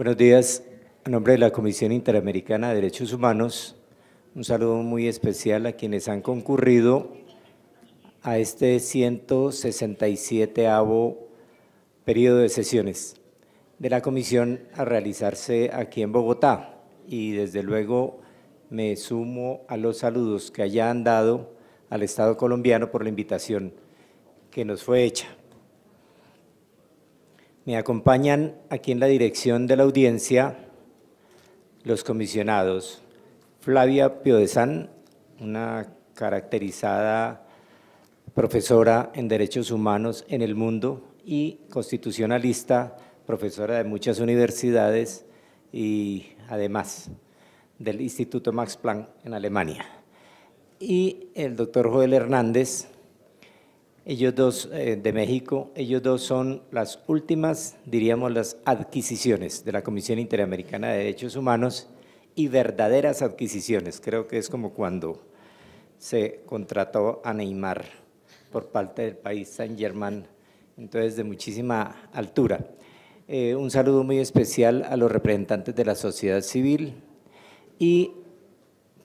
Buenos días. A nombre de la Comisión Interamericana de Derechos Humanos, un saludo muy especial a quienes han concurrido a este 167avo periodo de sesiones de la Comisión a realizarse aquí en Bogotá. Y desde luego me sumo a los saludos que hayan dado al Estado colombiano por la invitación que nos fue hecha. Me acompañan aquí en la dirección de la audiencia los comisionados Flavia Piodesán, una caracterizada profesora en Derechos Humanos en el mundo y constitucionalista, profesora de muchas universidades y además del Instituto Max Planck en Alemania. Y el doctor Joel Hernández, ellos dos eh, de México, ellos dos son las últimas, diríamos, las adquisiciones de la Comisión Interamericana de Derechos Humanos y verdaderas adquisiciones. Creo que es como cuando se contrató a Neymar por parte del país Saint-Germain, entonces de muchísima altura. Eh, un saludo muy especial a los representantes de la sociedad civil y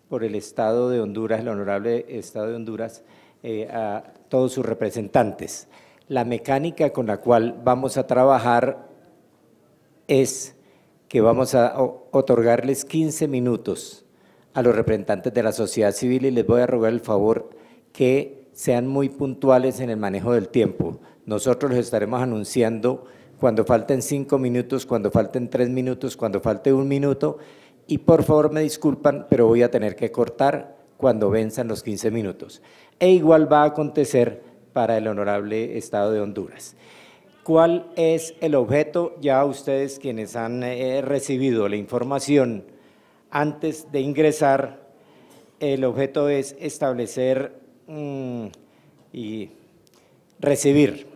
por el Estado de Honduras, el honorable Estado de Honduras, eh, a todos sus representantes. La mecánica con la cual vamos a trabajar es que vamos a otorgarles 15 minutos a los representantes de la sociedad civil y les voy a rogar el favor que sean muy puntuales en el manejo del tiempo. Nosotros los estaremos anunciando cuando falten cinco minutos, cuando falten tres minutos, cuando falte un minuto y por favor me disculpan, pero voy a tener que cortar cuando venzan los 15 minutos. E igual va a acontecer para el honorable Estado de Honduras. ¿Cuál es el objeto? Ya ustedes quienes han eh, recibido la información antes de ingresar, el objeto es establecer mm, y recibir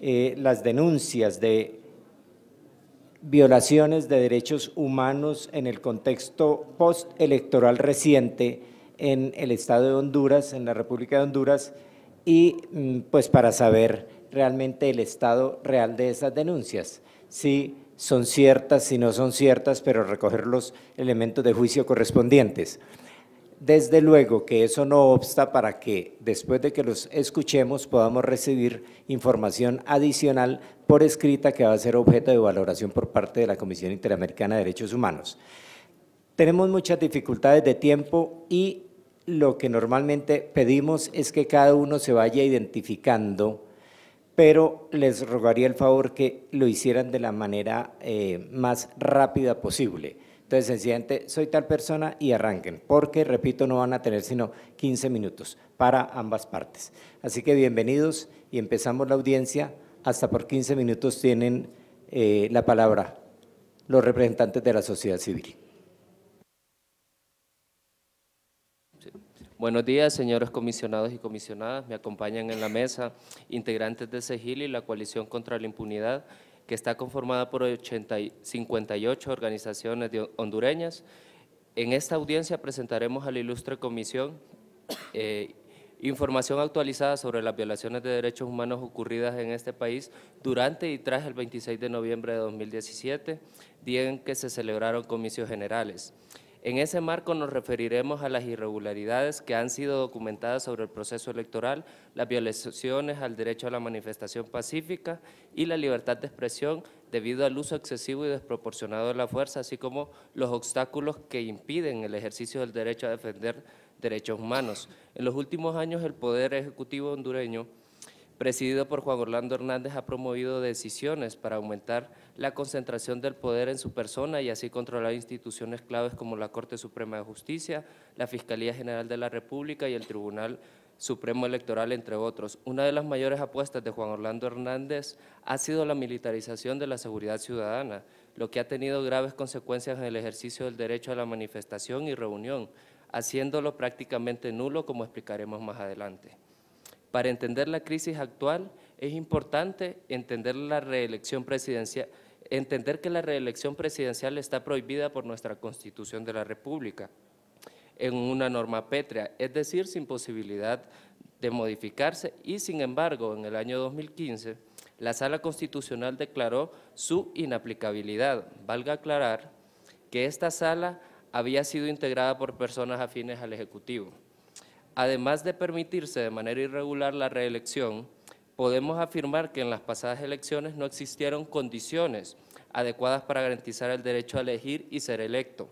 eh, las denuncias de violaciones de derechos humanos en el contexto postelectoral reciente en el Estado de Honduras, en la República de Honduras, y mm, pues para saber realmente el estado real de esas denuncias, si son ciertas, si no son ciertas, pero recoger los elementos de juicio correspondientes. Desde luego que eso no obsta para que después de que los escuchemos podamos recibir información adicional por escrita que va a ser objeto de valoración por parte de la Comisión Interamericana de Derechos Humanos. Tenemos muchas dificultades de tiempo y lo que normalmente pedimos es que cada uno se vaya identificando, pero les rogaría el favor que lo hicieran de la manera eh, más rápida posible entonces, sencillamente, soy tal persona y arranquen, porque, repito, no van a tener sino 15 minutos para ambas partes. Así que bienvenidos y empezamos la audiencia. Hasta por 15 minutos tienen eh, la palabra los representantes de la sociedad civil. Buenos días, señores comisionados y comisionadas. Me acompañan en la mesa integrantes de CEGIL y la Coalición contra la Impunidad que está conformada por 80 58 organizaciones hondureñas. En esta audiencia presentaremos a la ilustre comisión eh, información actualizada sobre las violaciones de derechos humanos ocurridas en este país durante y tras el 26 de noviembre de 2017, día en que se celebraron comicios generales. En ese marco nos referiremos a las irregularidades que han sido documentadas sobre el proceso electoral, las violaciones al derecho a la manifestación pacífica y la libertad de expresión debido al uso excesivo y desproporcionado de la fuerza, así como los obstáculos que impiden el ejercicio del derecho a defender derechos humanos. En los últimos años el Poder Ejecutivo hondureño presidido por Juan Orlando Hernández, ha promovido decisiones para aumentar la concentración del poder en su persona y así controlar instituciones claves como la Corte Suprema de Justicia, la Fiscalía General de la República y el Tribunal Supremo Electoral, entre otros. Una de las mayores apuestas de Juan Orlando Hernández ha sido la militarización de la seguridad ciudadana, lo que ha tenido graves consecuencias en el ejercicio del derecho a la manifestación y reunión, haciéndolo prácticamente nulo, como explicaremos más adelante. Para entender la crisis actual es importante entender la reelección presidencial, entender que la reelección presidencial está prohibida por nuestra Constitución de la República en una norma pétrea, es decir, sin posibilidad de modificarse y sin embargo en el año 2015 La Sala Constitucional declaró su inaplicabilidad. Valga aclarar que esta sala había sido integrada por personas afines al Ejecutivo. Además de permitirse de manera irregular la reelección, podemos afirmar que en las pasadas elecciones no existieron condiciones adecuadas para garantizar el derecho a elegir y ser electo.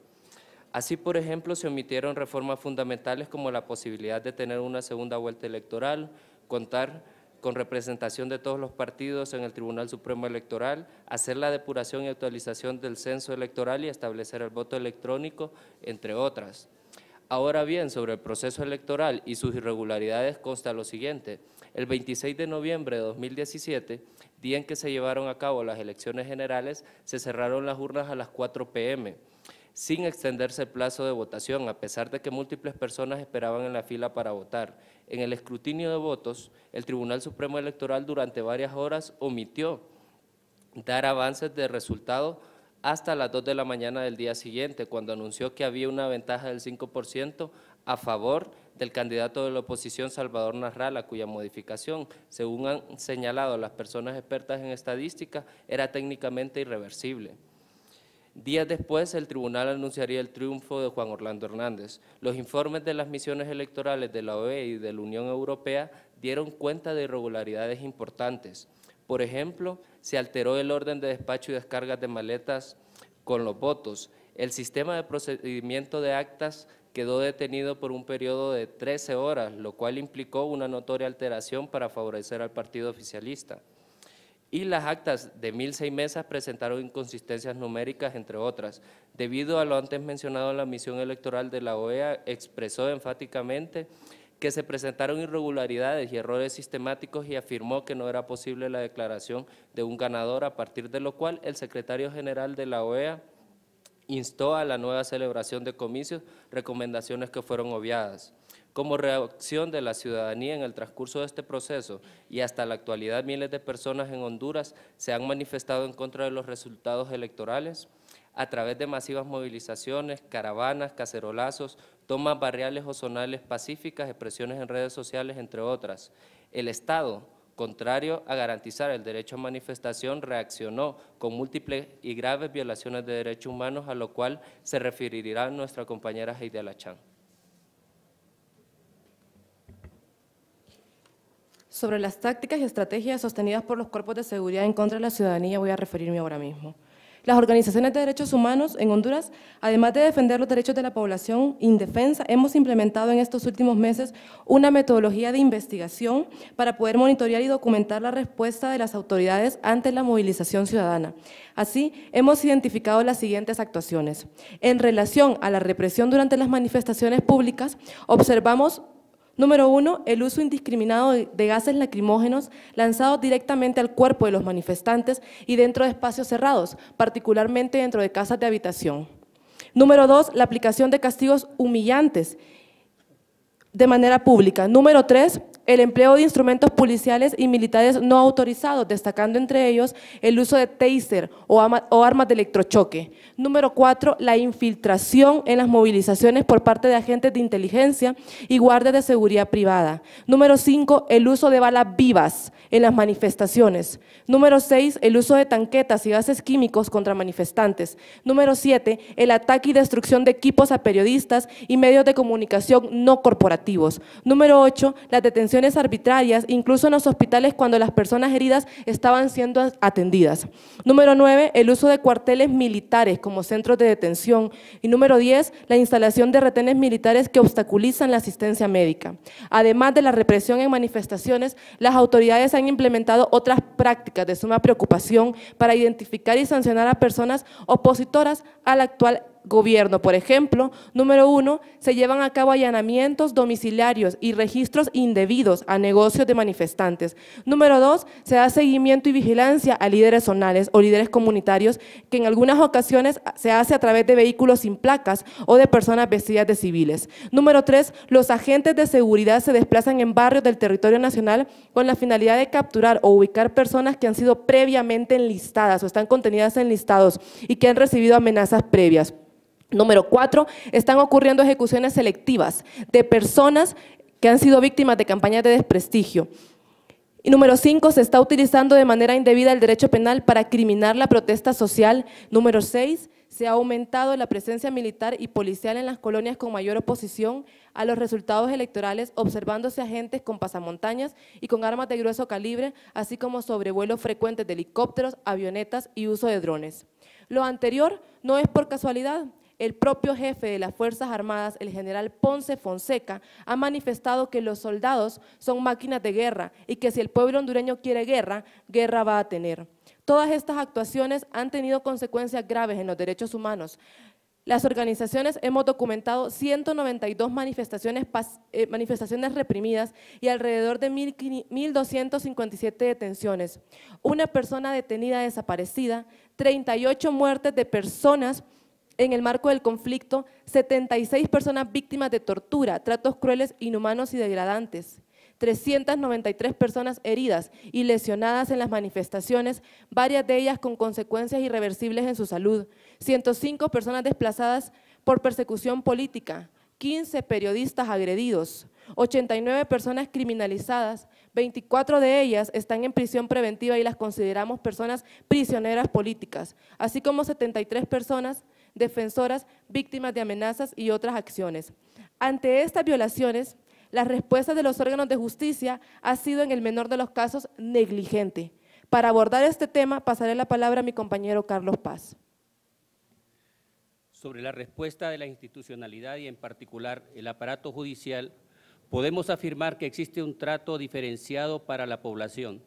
Así, por ejemplo, se omitieron reformas fundamentales como la posibilidad de tener una segunda vuelta electoral, contar con representación de todos los partidos en el Tribunal Supremo Electoral, hacer la depuración y actualización del censo electoral y establecer el voto electrónico, entre otras. Ahora bien, sobre el proceso electoral y sus irregularidades consta lo siguiente. El 26 de noviembre de 2017, día en que se llevaron a cabo las elecciones generales, se cerraron las urnas a las 4 pm, sin extenderse el plazo de votación, a pesar de que múltiples personas esperaban en la fila para votar. En el escrutinio de votos, el Tribunal Supremo Electoral durante varias horas omitió dar avances de resultado hasta las 2 de la mañana del día siguiente, cuando anunció que había una ventaja del 5% a favor del candidato de la oposición Salvador Narrala, cuya modificación, según han señalado las personas expertas en estadística, era técnicamente irreversible. Días después, el tribunal anunciaría el triunfo de Juan Orlando Hernández. Los informes de las misiones electorales de la OE y de la Unión Europea dieron cuenta de irregularidades importantes. Por ejemplo, se alteró el orden de despacho y descargas de maletas con los votos. El sistema de procedimiento de actas quedó detenido por un periodo de 13 horas, lo cual implicó una notoria alteración para favorecer al partido oficialista. Y las actas de 1.006 mesas presentaron inconsistencias numéricas, entre otras. Debido a lo antes mencionado, la misión electoral de la OEA expresó enfáticamente que se presentaron irregularidades y errores sistemáticos y afirmó que no era posible la declaración de un ganador, a partir de lo cual el secretario general de la OEA instó a la nueva celebración de comicios, recomendaciones que fueron obviadas. Como reacción de la ciudadanía en el transcurso de este proceso y hasta la actualidad miles de personas en Honduras se han manifestado en contra de los resultados electorales a través de masivas movilizaciones, caravanas, cacerolazos, tomas barriales o zonales pacíficas, expresiones en redes sociales, entre otras. El Estado, contrario a garantizar el derecho a manifestación, reaccionó con múltiples y graves violaciones de derechos humanos, a lo cual se referirá nuestra compañera Heidi Alachán. Sobre las tácticas y estrategias sostenidas por los cuerpos de seguridad en contra de la ciudadanía voy a referirme ahora mismo. Las organizaciones de derechos humanos en Honduras, además de defender los derechos de la población indefensa, hemos implementado en estos últimos meses una metodología de investigación para poder monitorear y documentar la respuesta de las autoridades ante la movilización ciudadana. Así, hemos identificado las siguientes actuaciones. En relación a la represión durante las manifestaciones públicas, observamos Número uno, el uso indiscriminado de gases lacrimógenos lanzados directamente al cuerpo de los manifestantes y dentro de espacios cerrados, particularmente dentro de casas de habitación. Número dos, la aplicación de castigos humillantes de manera pública. Número tres, el empleo de instrumentos policiales y militares no autorizados, destacando entre ellos el uso de taser o, armas de electrochoque. Número cuatro, la infiltración en las movilizaciones por parte de agentes de inteligencia y guardias de seguridad privada. Número cinco, el uso de balas vivas en las manifestaciones. Número seis, el uso de tanquetas y gases químicos contra manifestantes. Número siete, el ataque y destrucción de equipos a periodistas y medios de comunicación no corporativos. Número ocho, la detención arbitrarias, incluso en los hospitales cuando las personas heridas estaban siendo atendidas. Número 9, el uso de cuarteles militares como centros de detención. Y número 10, la instalación de retenes militares que obstaculizan la asistencia médica. Además de la represión en manifestaciones, las autoridades han implementado otras prácticas de suma preocupación para identificar y sancionar a personas opositoras al actual gobierno. Por ejemplo, número uno, se llevan a cabo allanamientos domiciliarios y registros indebidos a negocios de manifestantes. Número dos, se da seguimiento y vigilancia a líderes zonales o líderes comunitarios que en algunas ocasiones se hace a través de vehículos sin placas o de personas vestidas de civiles. Número tres, los agentes de seguridad se desplazan en barrios del territorio nacional con la finalidad de capturar o ubicar personas que han sido previamente enlistadas o están contenidas en listados y que han recibido amenazas previas. Número cuatro, están ocurriendo ejecuciones selectivas de personas que han sido víctimas de campañas de desprestigio. Y número cinco, se está utilizando de manera indebida el derecho penal para criminar la protesta social. Número seis, se ha aumentado la presencia militar y policial en las colonias con mayor oposición a los resultados electorales, observándose agentes con pasamontañas y con armas de grueso calibre, así como sobrevuelos frecuentes de helicópteros, avionetas y uso de drones. Lo anterior no es por casualidad, el propio jefe de las Fuerzas Armadas, el general Ponce Fonseca, ha manifestado que los soldados son máquinas de guerra y que si el pueblo hondureño quiere guerra, guerra va a tener. Todas estas actuaciones han tenido consecuencias graves en los derechos humanos. Las organizaciones hemos documentado 192 manifestaciones, eh, manifestaciones reprimidas y alrededor de 1.257 detenciones. Una persona detenida desaparecida, 38 muertes de personas en el marco del conflicto 76 personas víctimas de tortura, tratos crueles, inhumanos y degradantes. 393 personas heridas y lesionadas en las manifestaciones, varias de ellas con consecuencias irreversibles en su salud. 105 personas desplazadas por persecución política, 15 periodistas agredidos, 89 personas criminalizadas, 24 de ellas están en prisión preventiva y las consideramos personas prisioneras políticas, así como 73 personas defensoras, víctimas de amenazas y otras acciones. Ante estas violaciones, la respuesta de los órganos de justicia ha sido en el menor de los casos negligente. Para abordar este tema pasaré la palabra a mi compañero Carlos Paz. Sobre la respuesta de la institucionalidad y en particular el aparato judicial, podemos afirmar que existe un trato diferenciado para la población.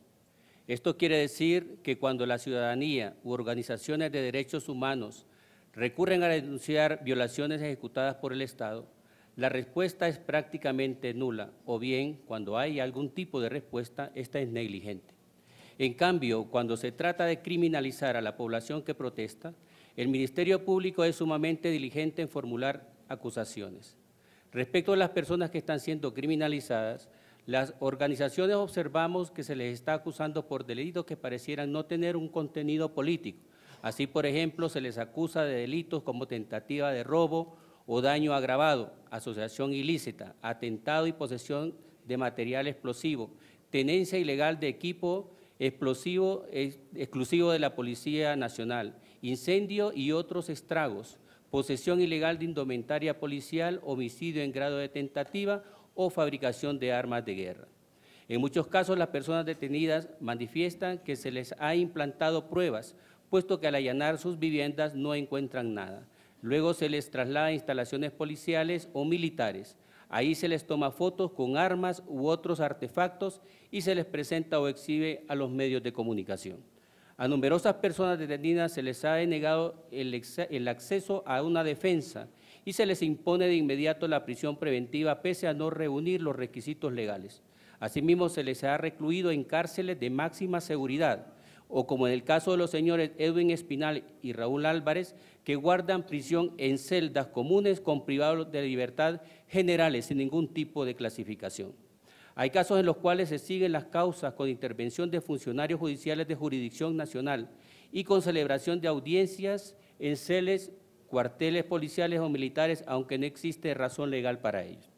Esto quiere decir que cuando la ciudadanía u organizaciones de derechos humanos recurren a denunciar violaciones ejecutadas por el Estado, la respuesta es prácticamente nula o bien, cuando hay algún tipo de respuesta, esta es negligente. En cambio, cuando se trata de criminalizar a la población que protesta, el Ministerio Público es sumamente diligente en formular acusaciones. Respecto a las personas que están siendo criminalizadas, las organizaciones observamos que se les está acusando por delitos que parecieran no tener un contenido político, Así, por ejemplo, se les acusa de delitos como tentativa de robo o daño agravado, asociación ilícita, atentado y posesión de material explosivo, tenencia ilegal de equipo explosivo exclusivo de la Policía Nacional, incendio y otros estragos, posesión ilegal de indumentaria policial, homicidio en grado de tentativa o fabricación de armas de guerra. En muchos casos, las personas detenidas manifiestan que se les ha implantado pruebas puesto que al allanar sus viviendas no encuentran nada. Luego se les traslada a instalaciones policiales o militares. Ahí se les toma fotos con armas u otros artefactos y se les presenta o exhibe a los medios de comunicación. A numerosas personas detenidas se les ha denegado el, el acceso a una defensa y se les impone de inmediato la prisión preventiva pese a no reunir los requisitos legales. Asimismo, se les ha recluido en cárceles de máxima seguridad, o como en el caso de los señores Edwin Espinal y Raúl Álvarez, que guardan prisión en celdas comunes con privados de libertad generales sin ningún tipo de clasificación. Hay casos en los cuales se siguen las causas con intervención de funcionarios judiciales de jurisdicción nacional y con celebración de audiencias en celes, cuarteles policiales o militares, aunque no existe razón legal para ello.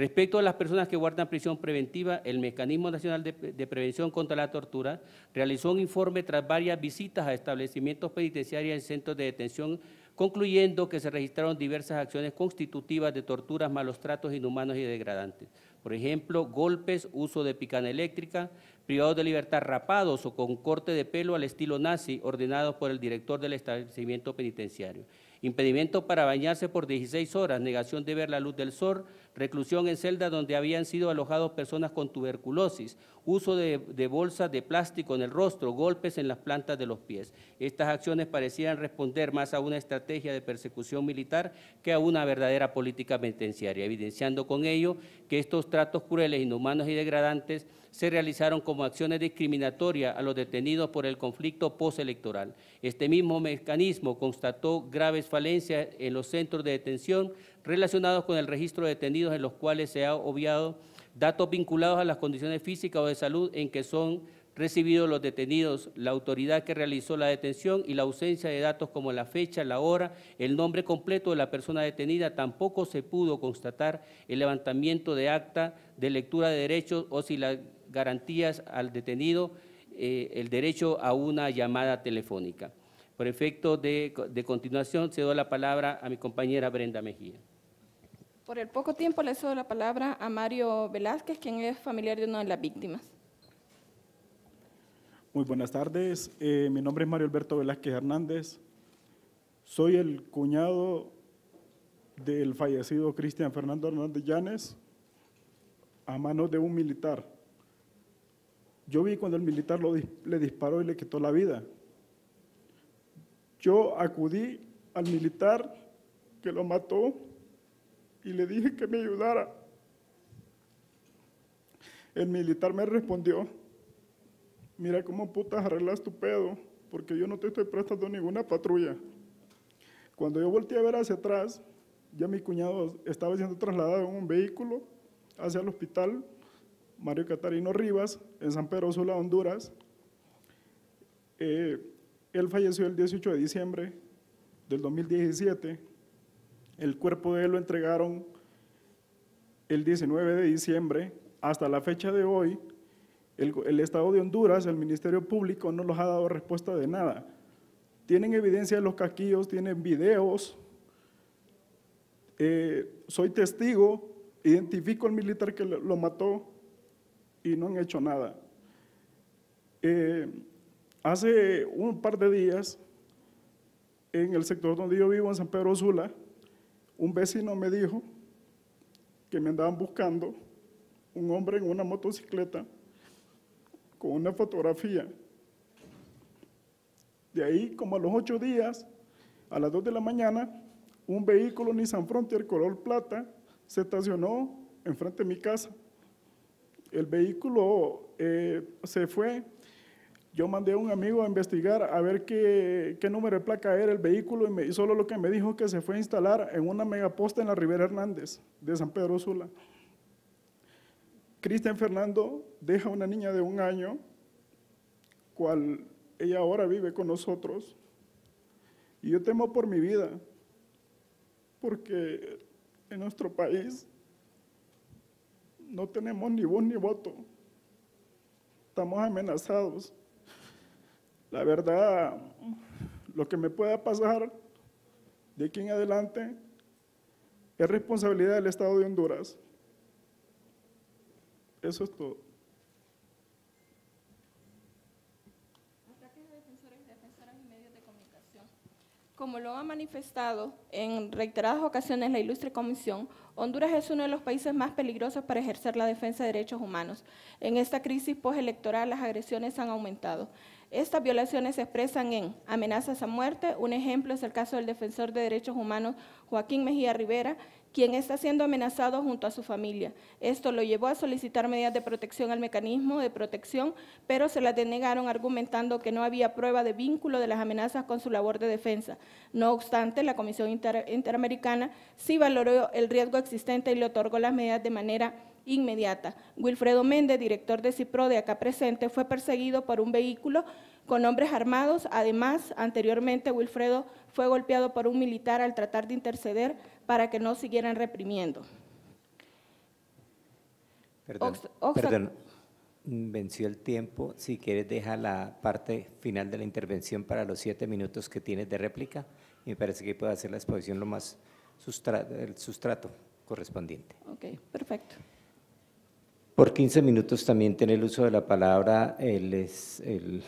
Respecto a las personas que guardan prisión preventiva, el Mecanismo Nacional de, Prevención contra la Tortura realizó un informe tras varias visitas a establecimientos penitenciarios y centros de detención, concluyendo que se registraron diversas acciones constitutivas de torturas, malos tratos inhumanos y degradantes. Por ejemplo, golpes, uso de picana eléctrica, privados de libertad rapados o con corte de pelo al estilo nazi ordenados por el director del establecimiento penitenciario impedimento para bañarse por 16 horas, negación de ver la luz del sol, reclusión en celda donde habían sido alojados personas con tuberculosis, uso de, bolsas de plástico en el rostro, golpes en las plantas de los pies. Estas acciones parecían responder más a una estrategia de persecución militar que a una verdadera política penitenciaria, evidenciando con ello que estos tratos crueles, inhumanos y degradantes se realizaron como acciones discriminatorias a los detenidos por el conflicto postelectoral. Este mismo mecanismo constató graves falencias en los centros de detención relacionados con el registro de detenidos en los cuales se ha obviado datos vinculados a las condiciones físicas o de salud en que son recibidos los detenidos, la autoridad que realizó la detención y la ausencia de datos como la fecha, la hora, el nombre completo de la persona detenida, tampoco se pudo constatar el levantamiento de acta de lectura de derechos o si la garantías al detenido eh, el derecho a una llamada telefónica. Por efecto de, de continuación, cedo la palabra a mi compañera Brenda Mejía. Por el poco tiempo le cedo la palabra a Mario Velázquez, quien es familiar de una de las víctimas. Muy buenas tardes. Eh, mi nombre es Mario Alberto Velázquez Hernández. Soy el cuñado del fallecido Cristian Fernando Hernández Llanes a manos de un militar. Yo vi cuando el militar lo, le disparó y le quitó la vida. Yo acudí al militar que lo mató y le dije que me ayudara. El militar me respondió, mira cómo putas arreglas tu pedo, porque yo no te estoy prestando ninguna patrulla. Cuando yo volteé a ver hacia atrás, ya mi cuñado estaba siendo trasladado en un vehículo hacia el hospital Mario Catarino Rivas, en San Pedro Sula, Honduras. Eh, él falleció el 18 de diciembre del 2017 el cuerpo de él lo entregaron el 19 de diciembre. Hasta la fecha de hoy, el, Estado de Honduras, el Ministerio Público, no nos ha dado respuesta de nada. Tienen evidencia de los casquillos, tienen videos. Eh, soy testigo, identifico al militar que lo, mató y no han hecho nada. Eh, hace un par de días, en el sector donde yo vivo, en San Pedro Sula, un vecino me dijo que me andaban buscando un hombre en una motocicleta con una fotografía. De ahí, como a los ocho días, a las dos de la mañana, un vehículo Nissan Frontier color plata se estacionó enfrente de mi casa. El vehículo eh, se fue yo mandé a un amigo a investigar a ver qué, número de placa era el vehículo y, me, solo lo que me dijo que se fue a instalar en una megaposta en la Ribera Hernández de San Pedro Sula. Cristian Fernando deja una niña de un año, cual ella ahora vive con nosotros. Y yo temo por mi vida, porque en nuestro país no tenemos ni voz ni voto. Estamos amenazados. La verdad, lo que me pueda pasar de aquí en adelante es responsabilidad del Estado de Honduras. Eso es todo. Como lo ha manifestado en reiteradas ocasiones la ilustre comisión, Honduras es uno de los países más peligrosos para ejercer la defensa de derechos humanos. En esta crisis postelectoral las agresiones han aumentado. Estas violaciones se expresan en amenazas a muerte. Un ejemplo es el caso del defensor de derechos humanos Joaquín Mejía Rivera, quien está siendo amenazado junto a su familia. Esto lo llevó a solicitar medidas de protección al mecanismo de protección, pero se las denegaron argumentando que no había prueba de vínculo de las amenazas con su labor de defensa. No obstante, la Comisión Interamericana sí valoró el riesgo existente y le otorgó las medidas de manera inmediata. Wilfredo Méndez, director de CIPRO de acá presente, fue perseguido por un vehículo con hombres armados. Además, anteriormente Wilfredo fue golpeado por un militar al tratar de interceder para que no siguieran reprimiendo. Perdón, venció el tiempo. Si quieres, deja la parte final de la intervención para los siete minutos que tienes de réplica. Y me parece que puede hacer la exposición lo más el sustrato correspondiente. Ok, perfecto. Por 15 minutos también tiene el uso de la palabra el, el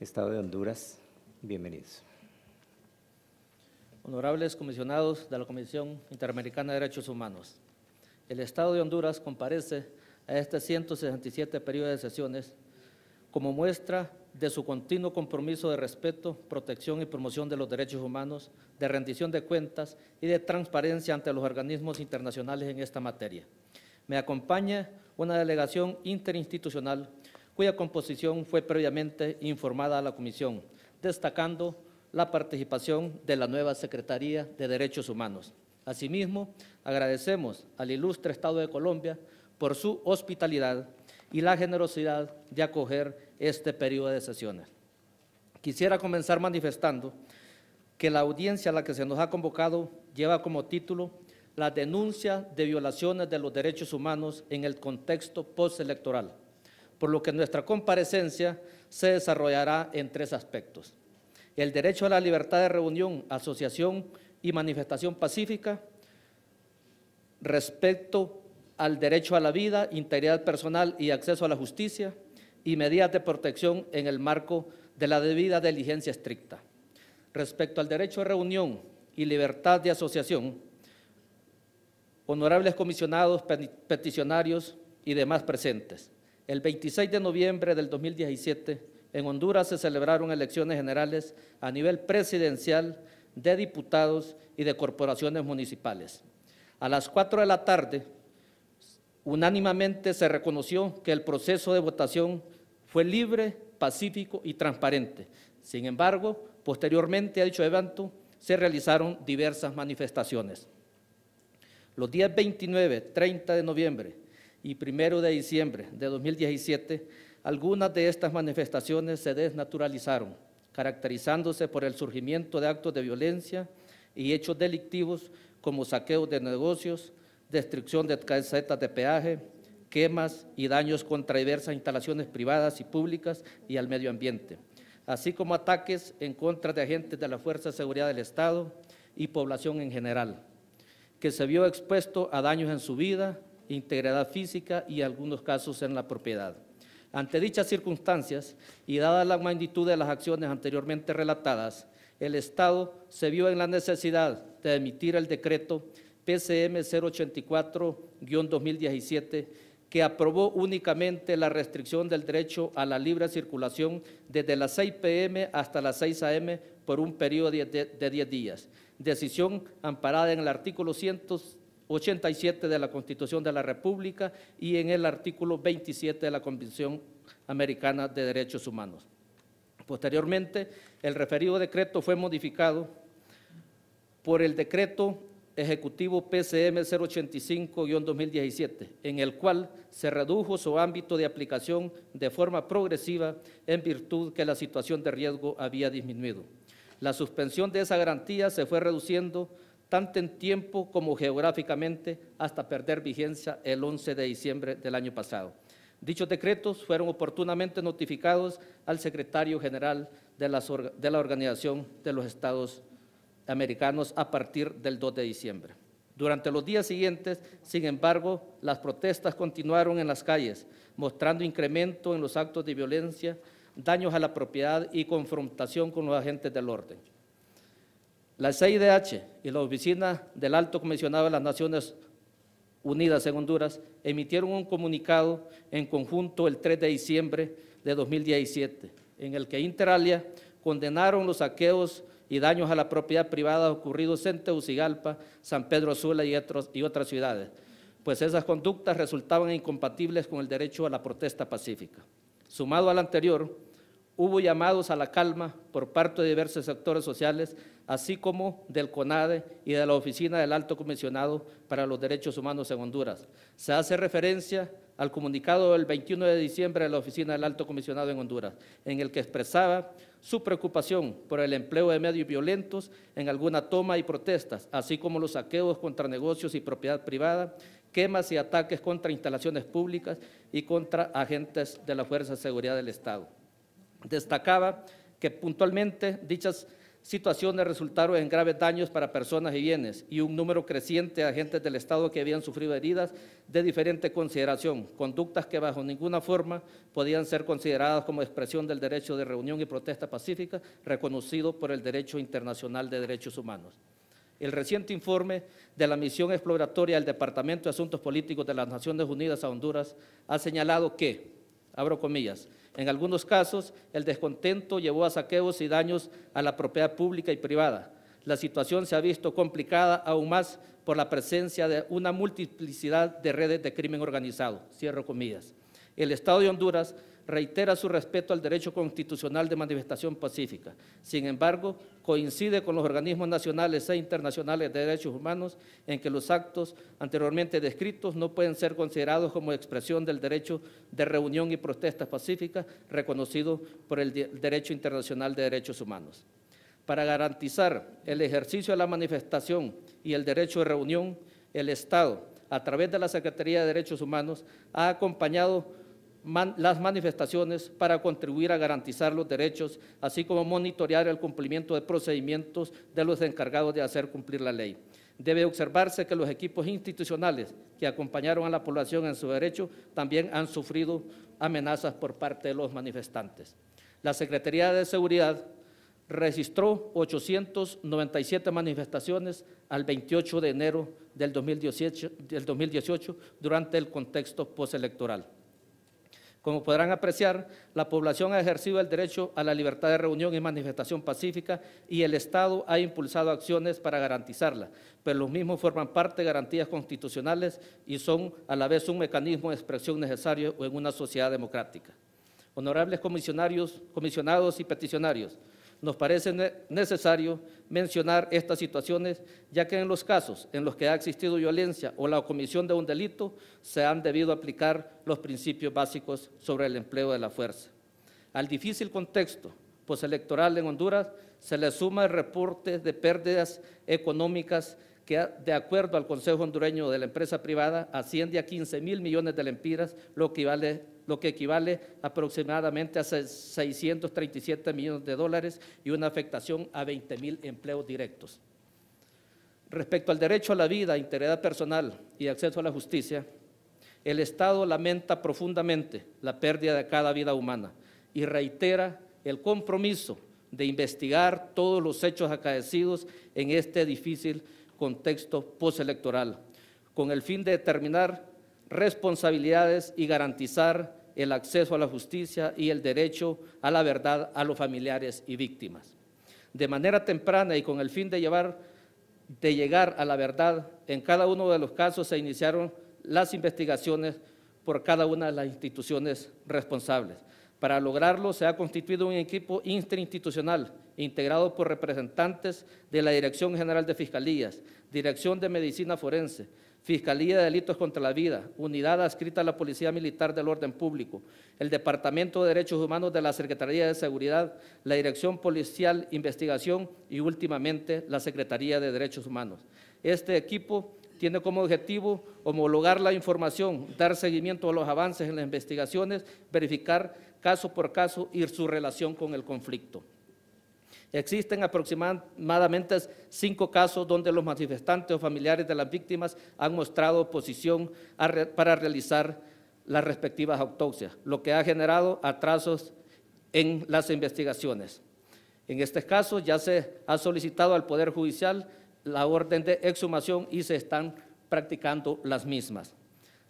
Estado de Honduras. Bienvenidos. Honorables comisionados de la Comisión Interamericana de Derechos Humanos, el Estado de Honduras comparece a este 167 periodo de sesiones como muestra de su continuo compromiso de respeto, protección y promoción de los derechos humanos, de rendición de cuentas y de transparencia ante los organismos internacionales en esta materia. Me acompaña una delegación interinstitucional cuya composición fue previamente informada a la Comisión, destacando la participación de la nueva Secretaría de Derechos Humanos. Asimismo, agradecemos al ilustre Estado de Colombia por su hospitalidad y la generosidad de acoger este periodo de sesiones. Quisiera comenzar manifestando que la audiencia a la que se nos ha convocado lleva como título la denuncia de violaciones de los derechos humanos en el contexto postelectoral, por lo que nuestra comparecencia se desarrollará en tres aspectos. El derecho a la libertad de reunión, asociación y manifestación pacífica, respecto al derecho a la vida, integridad personal y acceso a la justicia, y medidas de protección en el marco de la debida diligencia estricta. Respecto al derecho a reunión y libertad de asociación, honorables comisionados, peticionarios y demás presentes, el 26 de noviembre del 2017, en Honduras se celebraron elecciones generales a nivel presidencial de diputados y de corporaciones municipales. A las 4 de la tarde, unánimemente se reconoció que el proceso de votación fue libre, pacífico y transparente. Sin embargo, posteriormente a dicho evento, se realizaron diversas manifestaciones. Los días 29, 30 de noviembre y 1 de diciembre de 2017, algunas de estas manifestaciones se desnaturalizaron, caracterizándose por el surgimiento de actos de violencia y hechos delictivos como saqueos de negocios, destrucción de casetas de peaje, quemas y daños contra diversas instalaciones privadas y públicas y al medio ambiente, así como ataques en contra de agentes de la Fuerza de Seguridad del Estado y población en general, que se vio expuesto a daños en su vida, integridad física y algunos casos en la propiedad. Ante dichas circunstancias y dada la magnitud de las acciones anteriormente relatadas, el Estado se vio en la necesidad de emitir el decreto PCM 084-2017 que aprobó únicamente la restricción del derecho a la libre circulación desde las 6 pm hasta las 6 am por un periodo de 10 días. Decisión amparada en el artículo 187 de la Constitución de la República y en el artículo 27 de la Convención Americana de Derechos Humanos. Posteriormente, el referido decreto fue modificado por el decreto Ejecutivo PCM 085-2017, en el cual se redujo su ámbito de aplicación de forma progresiva en virtud que la situación de riesgo había disminuido. La suspensión de esa garantía se fue reduciendo tanto en tiempo como geográficamente hasta perder vigencia el 11 de diciembre del año pasado. Dichos decretos fueron oportunamente notificados al secretario general de la, Organización de los Estados americanos a partir del 2 de diciembre. Durante los días siguientes, sin embargo, las protestas continuaron en las calles, mostrando incremento en los actos de violencia, daños a la propiedad y confrontación con los agentes del orden. La CIDH y la Oficina del Alto Comisionado de las Naciones Unidas en Honduras emitieron un comunicado en conjunto el 3 de diciembre de 2017, en el que Interalia condenaron los saqueos y daños a la propiedad privada ocurridos en Tegucigalpa, San Pedro Sula y, y otras ciudades, pues esas conductas resultaban incompatibles con el derecho a la protesta pacífica. Sumado al anterior, hubo llamados a la calma por parte de diversos sectores sociales, así como del CONADE y de la Oficina del Alto Comisionado para los Derechos Humanos en Honduras. Se hace referencia al comunicado del 21 de diciembre de la Oficina del Alto Comisionado en Honduras, en el que expresaba su preocupación por el empleo de medios violentos en alguna toma y protestas, así como los saqueos contra negocios y propiedad privada, quemas y ataques contra instalaciones públicas y contra agentes de la Fuerza de Seguridad del Estado. Destacaba que puntualmente dichas situaciones resultaron en graves daños para personas y bienes y un número creciente de agentes del Estado que habían sufrido heridas de diferente consideración, conductas que bajo ninguna forma podían ser consideradas como expresión del derecho de reunión y protesta pacífica reconocido por el derecho internacional de derechos humanos. El reciente informe de la misión exploratoria del Departamento de Asuntos Políticos de las Naciones Unidas a Honduras ha señalado que, abro comillas, en algunos casos, el descontento llevó a saqueos y daños a la propiedad pública y privada. La situación se ha visto complicada aún más por la presencia de una multiplicidad de redes de crimen organizado. Cierro comillas. El Estado de Honduras reitera su respeto al derecho constitucional de manifestación pacífica. Sin embargo, coincide con los organismos nacionales e internacionales de derechos humanos en que los actos anteriormente descritos no pueden ser considerados como expresión del derecho de reunión y protesta pacífica reconocido por el derecho internacional de derechos humanos. Para garantizar el ejercicio de la manifestación y el derecho de reunión, el Estado, a través de la Secretaría de Derechos Humanos, ha acompañado las manifestaciones para contribuir a garantizar los derechos, así como monitorear el cumplimiento de procedimientos de los encargados de hacer cumplir la ley. Debe observarse que los equipos institucionales que acompañaron a la población en su derecho también han sufrido amenazas por parte de los manifestantes. La Secretaría de Seguridad registró 897 manifestaciones al 28 de enero del 2018, del 2018 durante el contexto postelectoral. Como podrán apreciar, la población ha ejercido el derecho a la libertad de reunión y manifestación pacífica y el Estado ha impulsado acciones para garantizarla, pero los mismos forman parte de garantías constitucionales y son a la vez un mecanismo de expresión necesario en una sociedad democrática. Honorables comisionarios, comisionados y peticionarios, nos parece necesario mencionar estas situaciones, ya que en los casos en los que ha existido violencia o la comisión de un delito, se han debido aplicar los principios básicos sobre el empleo de la fuerza. Al difícil contexto postelectoral en Honduras se le suma el reporte de pérdidas económicas que, de acuerdo al Consejo Hondureño de la Empresa Privada, asciende a 15 mil millones de lempiras, lo que equivale lo que equivale aproximadamente a 637 millones de dólares y una afectación a 20 mil empleos directos. Respecto al derecho a la vida, integridad personal y acceso a la justicia, el Estado lamenta profundamente la pérdida de cada vida humana y reitera el compromiso de investigar todos los hechos acaecidos en este difícil contexto postelectoral, con el fin de determinar responsabilidades y garantizar el acceso a la justicia y el derecho a la verdad a los familiares y víctimas. De manera temprana y con el fin de, llegar a la verdad, en cada uno de los casos se iniciaron las investigaciones por cada una de las instituciones responsables. Para lograrlo se ha constituido un equipo interinstitucional integrado por representantes de la Dirección General de Fiscalías, Dirección de Medicina Forense, Fiscalía de Delitos contra la Vida, Unidad adscrita a la Policía Militar del Orden Público, el Departamento de Derechos Humanos de la Secretaría de Seguridad, la Dirección Policial Investigación y últimamente la Secretaría de Derechos Humanos. Este equipo tiene como objetivo homologar la información, dar seguimiento a los avances en las investigaciones, verificar caso por caso y su relación con el conflicto. Existen aproximadamente cinco casos donde los manifestantes o familiares de las víctimas han mostrado oposición para realizar las respectivas autopsias, lo que ha generado atrasos en las investigaciones. En este caso ya se ha solicitado al Poder Judicial la orden de exhumación y se están practicando las mismas.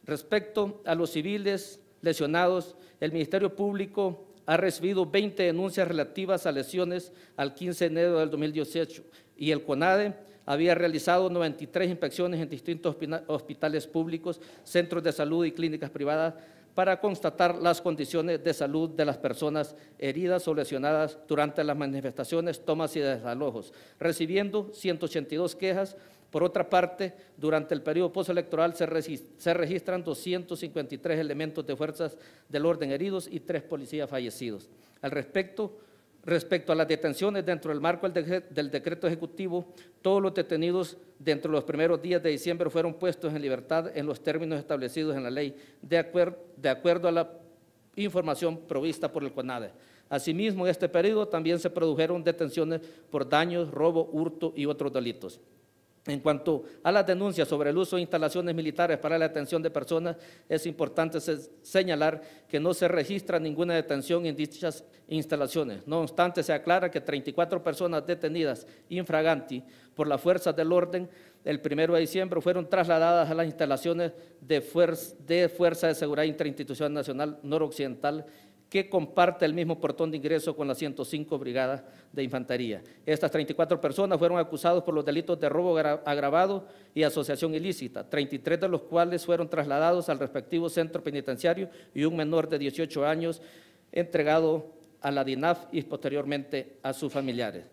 Respecto a los civiles lesionados, el Ministerio Público ha recibido 20 denuncias relativas a lesiones al 15 de enero del 2018 y el CONADE había realizado 93 inspecciones en distintos hospitales públicos, centros de salud y clínicas privadas para constatar las condiciones de salud de las personas heridas o lesionadas durante las manifestaciones, tomas y desalojos, recibiendo 182 quejas por otra parte, durante el periodo postelectoral se, se registran 253 elementos de fuerzas del orden heridos y tres policías fallecidos. Al respecto, respecto a las detenciones dentro del marco del decreto ejecutivo, todos los detenidos dentro de los primeros días de diciembre fueron puestos en libertad en los términos establecidos en la ley, de, de acuerdo a la información provista por el CONADE. Asimismo, en este periodo también se produjeron detenciones por daños, robo, hurto y otros delitos. En cuanto a las denuncias sobre el uso de instalaciones militares para la detención de personas, es importante señalar que no se registra ninguna detención en dichas instalaciones. No obstante, se aclara que 34 personas detenidas infraganti por las fuerzas del orden el 1 de diciembre fueron trasladadas a las instalaciones de, de Fuerza de Seguridad Interinstitucional Nacional Noroccidental que comparte el mismo portón de ingreso con la 105 Brigada de Infantería. Estas 34 personas fueron acusadas por los delitos de robo agravado y asociación ilícita, 33 de los cuales fueron trasladados al respectivo centro penitenciario y un menor de 18 años entregado a la DINAF y posteriormente a sus familiares.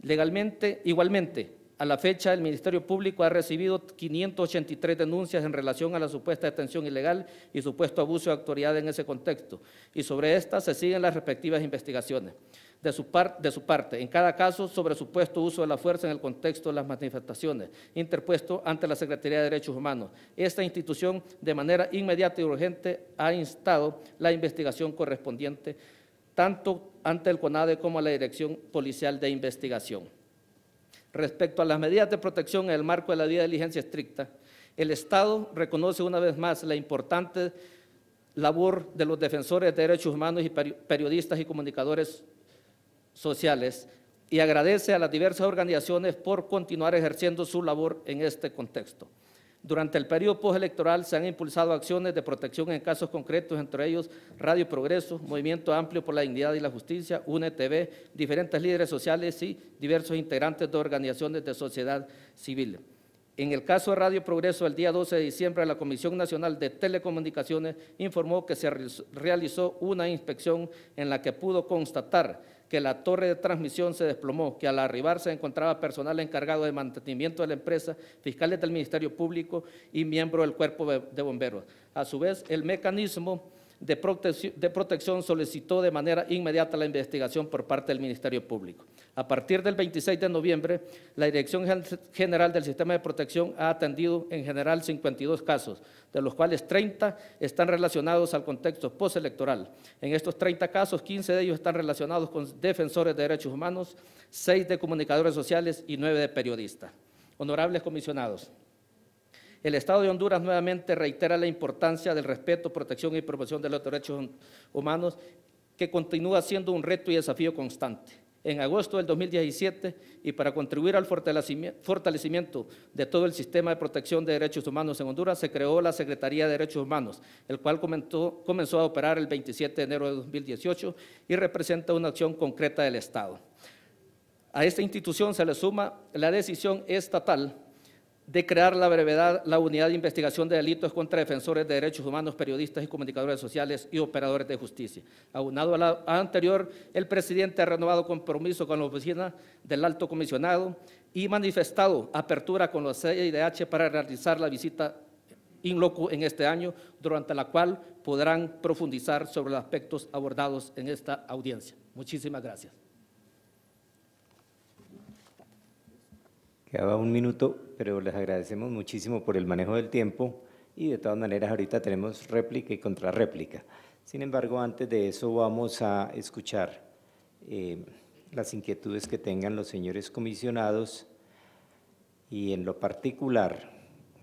Legalmente, igualmente, A la fecha, el Ministerio Público ha recibido 583 denuncias en relación a la supuesta detención ilegal y supuesto abuso de autoridad en ese contexto, y sobre estas se siguen las respectivas investigaciones. De su, de su, parte, en cada caso, sobre supuesto uso de la fuerza en el contexto de las manifestaciones, interpuesto ante la Secretaría de Derechos Humanos. Esta institución, de manera inmediata y urgente, ha instado la investigación correspondiente, tanto ante el CONADE como a la Dirección Policial de Investigación. Respecto a las medidas de protección en el marco de la vía de diligencia estricta, el Estado reconoce una vez más la importante labor de los defensores de derechos humanos y periodistas y comunicadores sociales y agradece a las diversas organizaciones por continuar ejerciendo su labor en este contexto. Durante el periodo postelectoral se han impulsado acciones de protección en casos concretos, entre ellos Radio Progreso, Movimiento Amplio por la Dignidad y la Justicia, UNETV, diferentes líderes sociales y diversos integrantes de organizaciones de sociedad civil. En el caso de Radio Progreso, el día 12 de diciembre, la Comisión Nacional de Telecomunicaciones informó que se realizó una inspección en la que pudo constatar que la torre de transmisión se desplomó, que al arribar se encontraba personal encargado de mantenimiento de la empresa, fiscales del Ministerio Público y miembros del Cuerpo de Bomberos. A su vez, el mecanismo de protección, solicitó de manera inmediata la investigación por parte del Ministerio Público. A partir del 26 de noviembre, la Dirección General del Sistema de Protección ha atendido en general 52 casos, de los cuales 30 están relacionados al contexto postelectoral. En estos 30 casos, 15 de ellos están relacionados con defensores de derechos humanos, 6 de comunicadores sociales y 9 de periodistas. Honorables comisionados, el Estado de Honduras nuevamente reitera la importancia del respeto, protección y promoción de los derechos humanos, que continúa siendo un reto y desafío constante. En agosto del 2017, y para contribuir al fortalecimiento de todo el sistema de protección de derechos humanos en Honduras, se creó la Secretaría de Derechos Humanos, el cual comenzó a operar el 27 de enero de 2018 y representa una acción concreta del Estado. A esta institución se le suma la decisión estatal de crear la brevedad la unidad de investigación de delitos contra defensores de derechos humanos, periodistas y comunicadores sociales y operadores de justicia. Aunado a la anterior, el presidente ha renovado compromiso con la oficina del alto comisionado y manifestado apertura con la CIDH para realizar la visita in loco en este año, durante la cual podrán profundizar sobre los aspectos abordados en esta audiencia. Muchísimas gracias. Quedaba un minuto, pero les agradecemos muchísimo por el manejo del tiempo y de todas maneras ahorita tenemos réplica y contrarréplica. Sin embargo, antes de eso vamos a escuchar eh, las inquietudes que tengan los señores comisionados y en lo particular,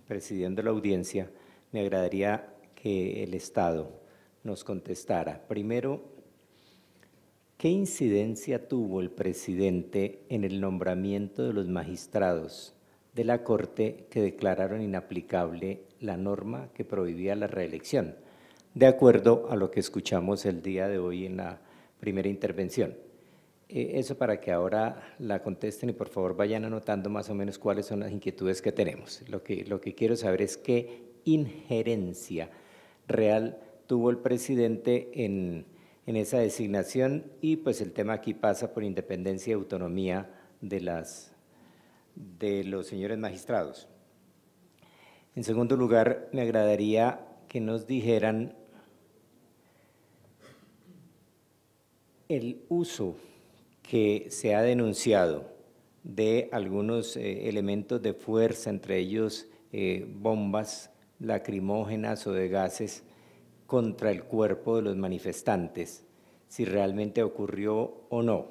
presidiendo la audiencia, me agradaría que el Estado nos contestara. Primero, ¿Qué incidencia tuvo el presidente en el nombramiento de los magistrados de la Corte que declararon inaplicable la norma que prohibía la reelección, de acuerdo a lo que escuchamos el día de hoy en la primera intervención? Eh, eso para que ahora la contesten y por favor vayan anotando más o menos cuáles son las inquietudes que tenemos. Lo que, lo que quiero saber es qué injerencia real tuvo el presidente en en esa designación y pues el tema aquí pasa por independencia y autonomía de, las, de los señores magistrados. En segundo lugar, me agradaría que nos dijeran el uso que se ha denunciado de algunos eh, elementos de fuerza, entre ellos eh, bombas lacrimógenas o de gases, contra el cuerpo de los manifestantes, si realmente ocurrió o no.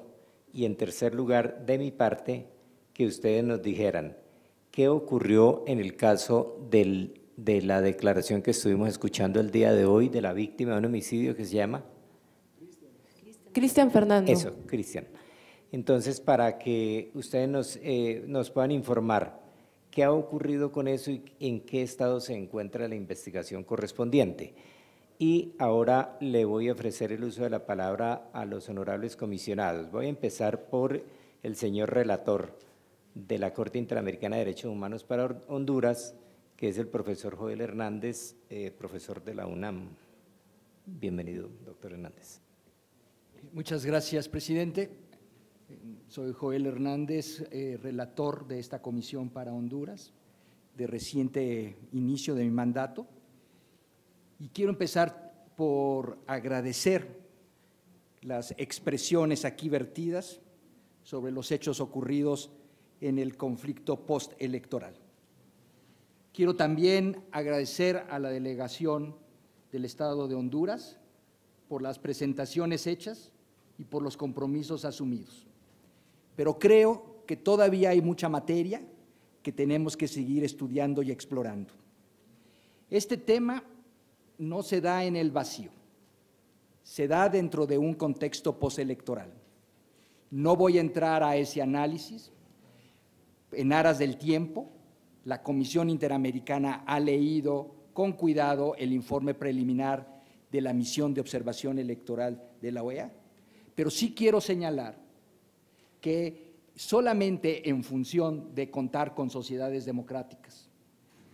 Y en tercer lugar, de mi parte, que ustedes nos dijeran qué ocurrió en el caso del, de la declaración que estuvimos escuchando el día de hoy de la víctima de un homicidio que se llama... Cristian Fernando. Eso, Cristian. Entonces, para que ustedes nos, eh, nos puedan informar qué ha ocurrido con eso y en qué estado se encuentra la investigación correspondiente. Y ahora le voy a ofrecer el uso de la palabra a los honorables comisionados. Voy a empezar por el señor relator de la Corte Interamericana de Derechos Humanos para Honduras, que es el profesor Joel Hernández, eh, profesor de la UNAM. Bienvenido, doctor Hernández. Muchas gracias, presidente. Soy Joel Hernández, eh, relator de esta comisión para Honduras, de reciente inicio de mi mandato. Y quiero empezar por agradecer las expresiones aquí vertidas sobre los hechos ocurridos en el conflicto postelectoral. Quiero también agradecer a la delegación del Estado de Honduras por las presentaciones hechas y por los compromisos asumidos. Pero creo que todavía hay mucha materia que tenemos que seguir estudiando y explorando. Este tema no se da en el vacío, se da dentro de un contexto postelectoral. No voy a entrar a ese análisis. En aras del tiempo, la Comisión Interamericana ha leído con cuidado el informe preliminar de la misión de observación electoral de la OEA, pero sí quiero señalar que solamente en función de contar con sociedades democráticas,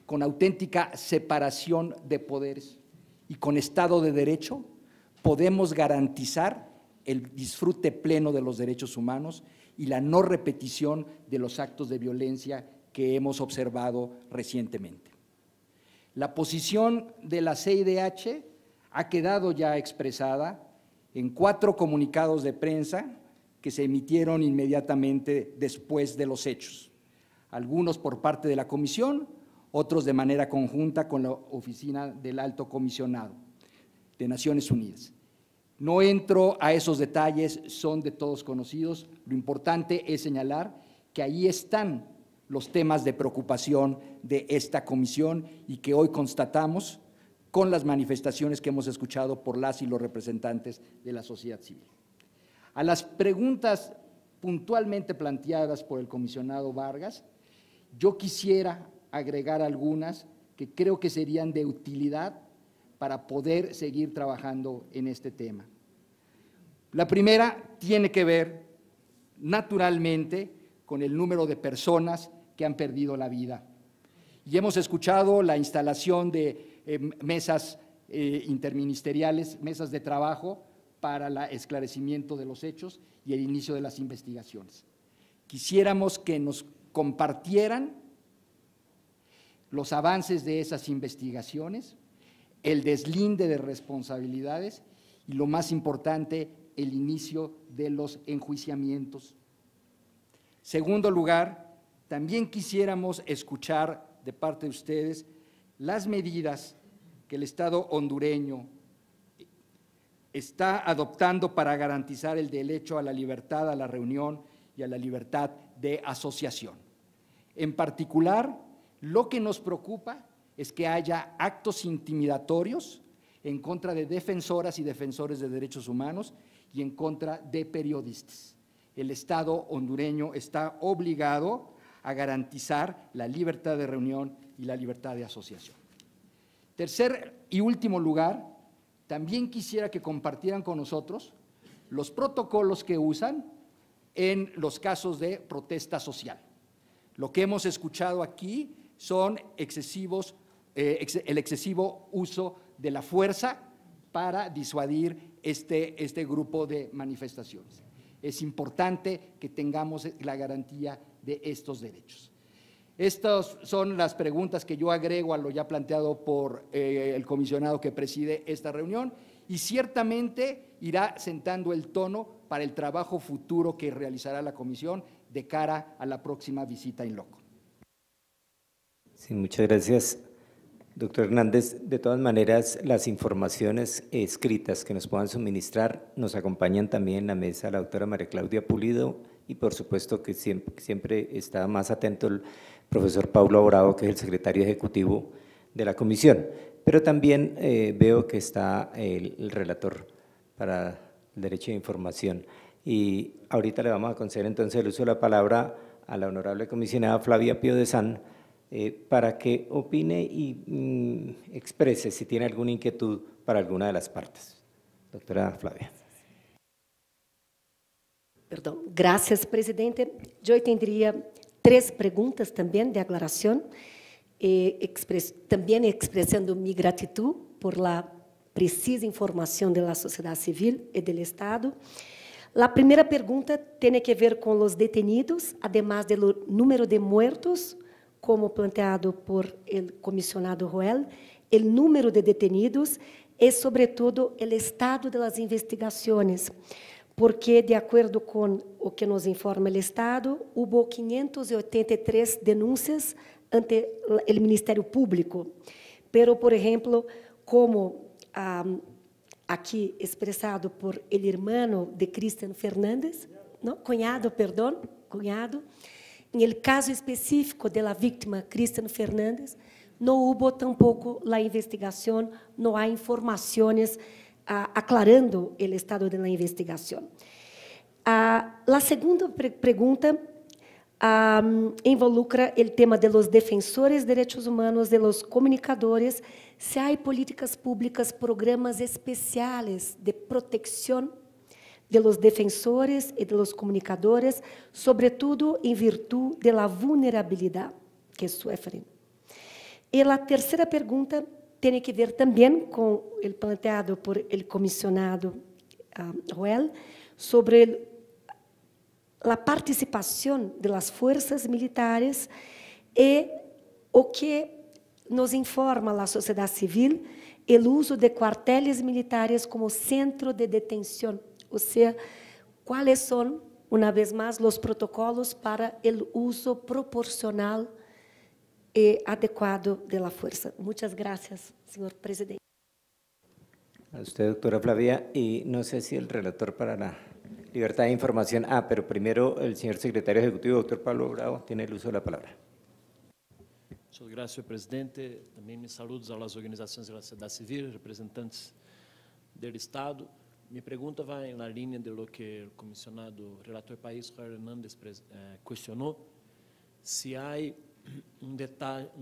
con auténtica separación de poderes y con Estado de Derecho, podemos garantizar el disfrute pleno de los derechos humanos y la no repetición de los actos de violencia que hemos observado recientemente. La posición de la CIDH ha quedado ya expresada en cuatro comunicados de prensa que se emitieron inmediatamente después de los hechos, algunos por parte de la Comisión, otros de manera conjunta con la Oficina del Alto Comisionado de Naciones Unidas. No entro a esos detalles, son de todos conocidos. Lo importante es señalar que ahí están los temas de preocupación de esta comisión y que hoy constatamos con las manifestaciones que hemos escuchado por las y los representantes de la sociedad civil. A las preguntas puntualmente planteadas por el comisionado Vargas, yo quisiera agregar algunas que creo que serían de utilidad para poder seguir trabajando en este tema. La primera tiene que ver naturalmente con el número de personas que han perdido la vida. Y hemos escuchado la instalación de eh, mesas eh, interministeriales, mesas de trabajo para el esclarecimiento de los hechos y el inicio de las investigaciones. Quisiéramos que nos compartieran los avances de esas investigaciones, el deslinde de responsabilidades y, lo más importante, el inicio de los enjuiciamientos. Segundo lugar, también quisiéramos escuchar de parte de ustedes las medidas que el Estado hondureño está adoptando para garantizar el derecho a la libertad, a la reunión y a la libertad de asociación. En particular, lo que nos preocupa es que haya actos intimidatorios en contra de defensoras y defensores de derechos humanos y en contra de periodistas. El Estado hondureño está obligado a garantizar la libertad de reunión y la libertad de asociación. Tercer y último lugar, también quisiera que compartieran con nosotros los protocolos que usan en los casos de protesta social. Lo que hemos escuchado aquí son excesivos, eh, el excesivo uso de la fuerza para disuadir este, este grupo de manifestaciones. Es importante que tengamos la garantía de estos derechos. Estas son las preguntas que yo agrego a lo ya planteado por eh, el comisionado que preside esta reunión y ciertamente irá sentando el tono para el trabajo futuro que realizará la comisión de cara a la próxima visita en loco. Sí, muchas gracias. Doctor Hernández, de todas maneras, las informaciones escritas que nos puedan suministrar nos acompañan también en la mesa la doctora María Claudia Pulido y por supuesto que siempre, siempre está más atento el profesor Paulo Bravo, que es el secretario ejecutivo de la comisión. Pero también eh, veo que está el, el, relator para el derecho de información. Y ahorita le vamos a conceder entonces el uso de la palabra a la honorable comisionada Flavia Pío de San, eh, para que opine y mm, exprese si tiene alguna inquietud para alguna de las partes. Doctora Flavia. Perdão. Gracias, presidente. Eu tendría três perguntas também de aclaração, eh, expres, também expressando minha gratidão por la precisa informação da sociedade civil e do Estado. La primera pregunta tiene que ver con los detenidos, además del número de muertos, como planteado por el comisionado Joel, el número de detenidos y, sobre todo, el estado de las investigaciones, porque, de acuerdo con o que nos informa el Estado, hubo 583 denuncias ante el Ministerio Público. Pero, por ejemplo, como ah, aquí expresado por el hermano de Cristian Fernández, ¿no? cuñado, perdón, cuñado. En el caso específico de la víctima, Cristian Fernández, no hubo tampoco la investigación, no hay informaciones ah, aclarando el estado de la investigación. Ah, la segunda pre pregunta involucra el tema de los defensores de derechos humanos, de los comunicadores, se há políticas públicas, programas especiais de proteção de los defensores e de los comunicadores, sobretudo em virtude de la vulnerabilidade que sofrem. E a terceira pergunta tem que ver também com o planteado por el comissionado uh, Roel sobre a participação das forças militares e o que nos informa a sociedade civil o uso de quartéis militares como centro de detenção, ou seja, quais são, uma vez mais, os protocolos para o uso proporcional e adequado da força. Muitas graças, senhor presidente. A usted, doctora Flavia, y no sé si el relator para la libertad de información. Ah, pero primero el señor secretario ejecutivo, doctor Pablo Bravo, tiene el uso de la palabra. Muchas gracias, presidente. Também me saludos às organizações da sociedade civil, representantes do Estado. Minha pergunta vai na linha de lo que o comissionado relator país, Jorge Hernandes, eh, questionou, se há um,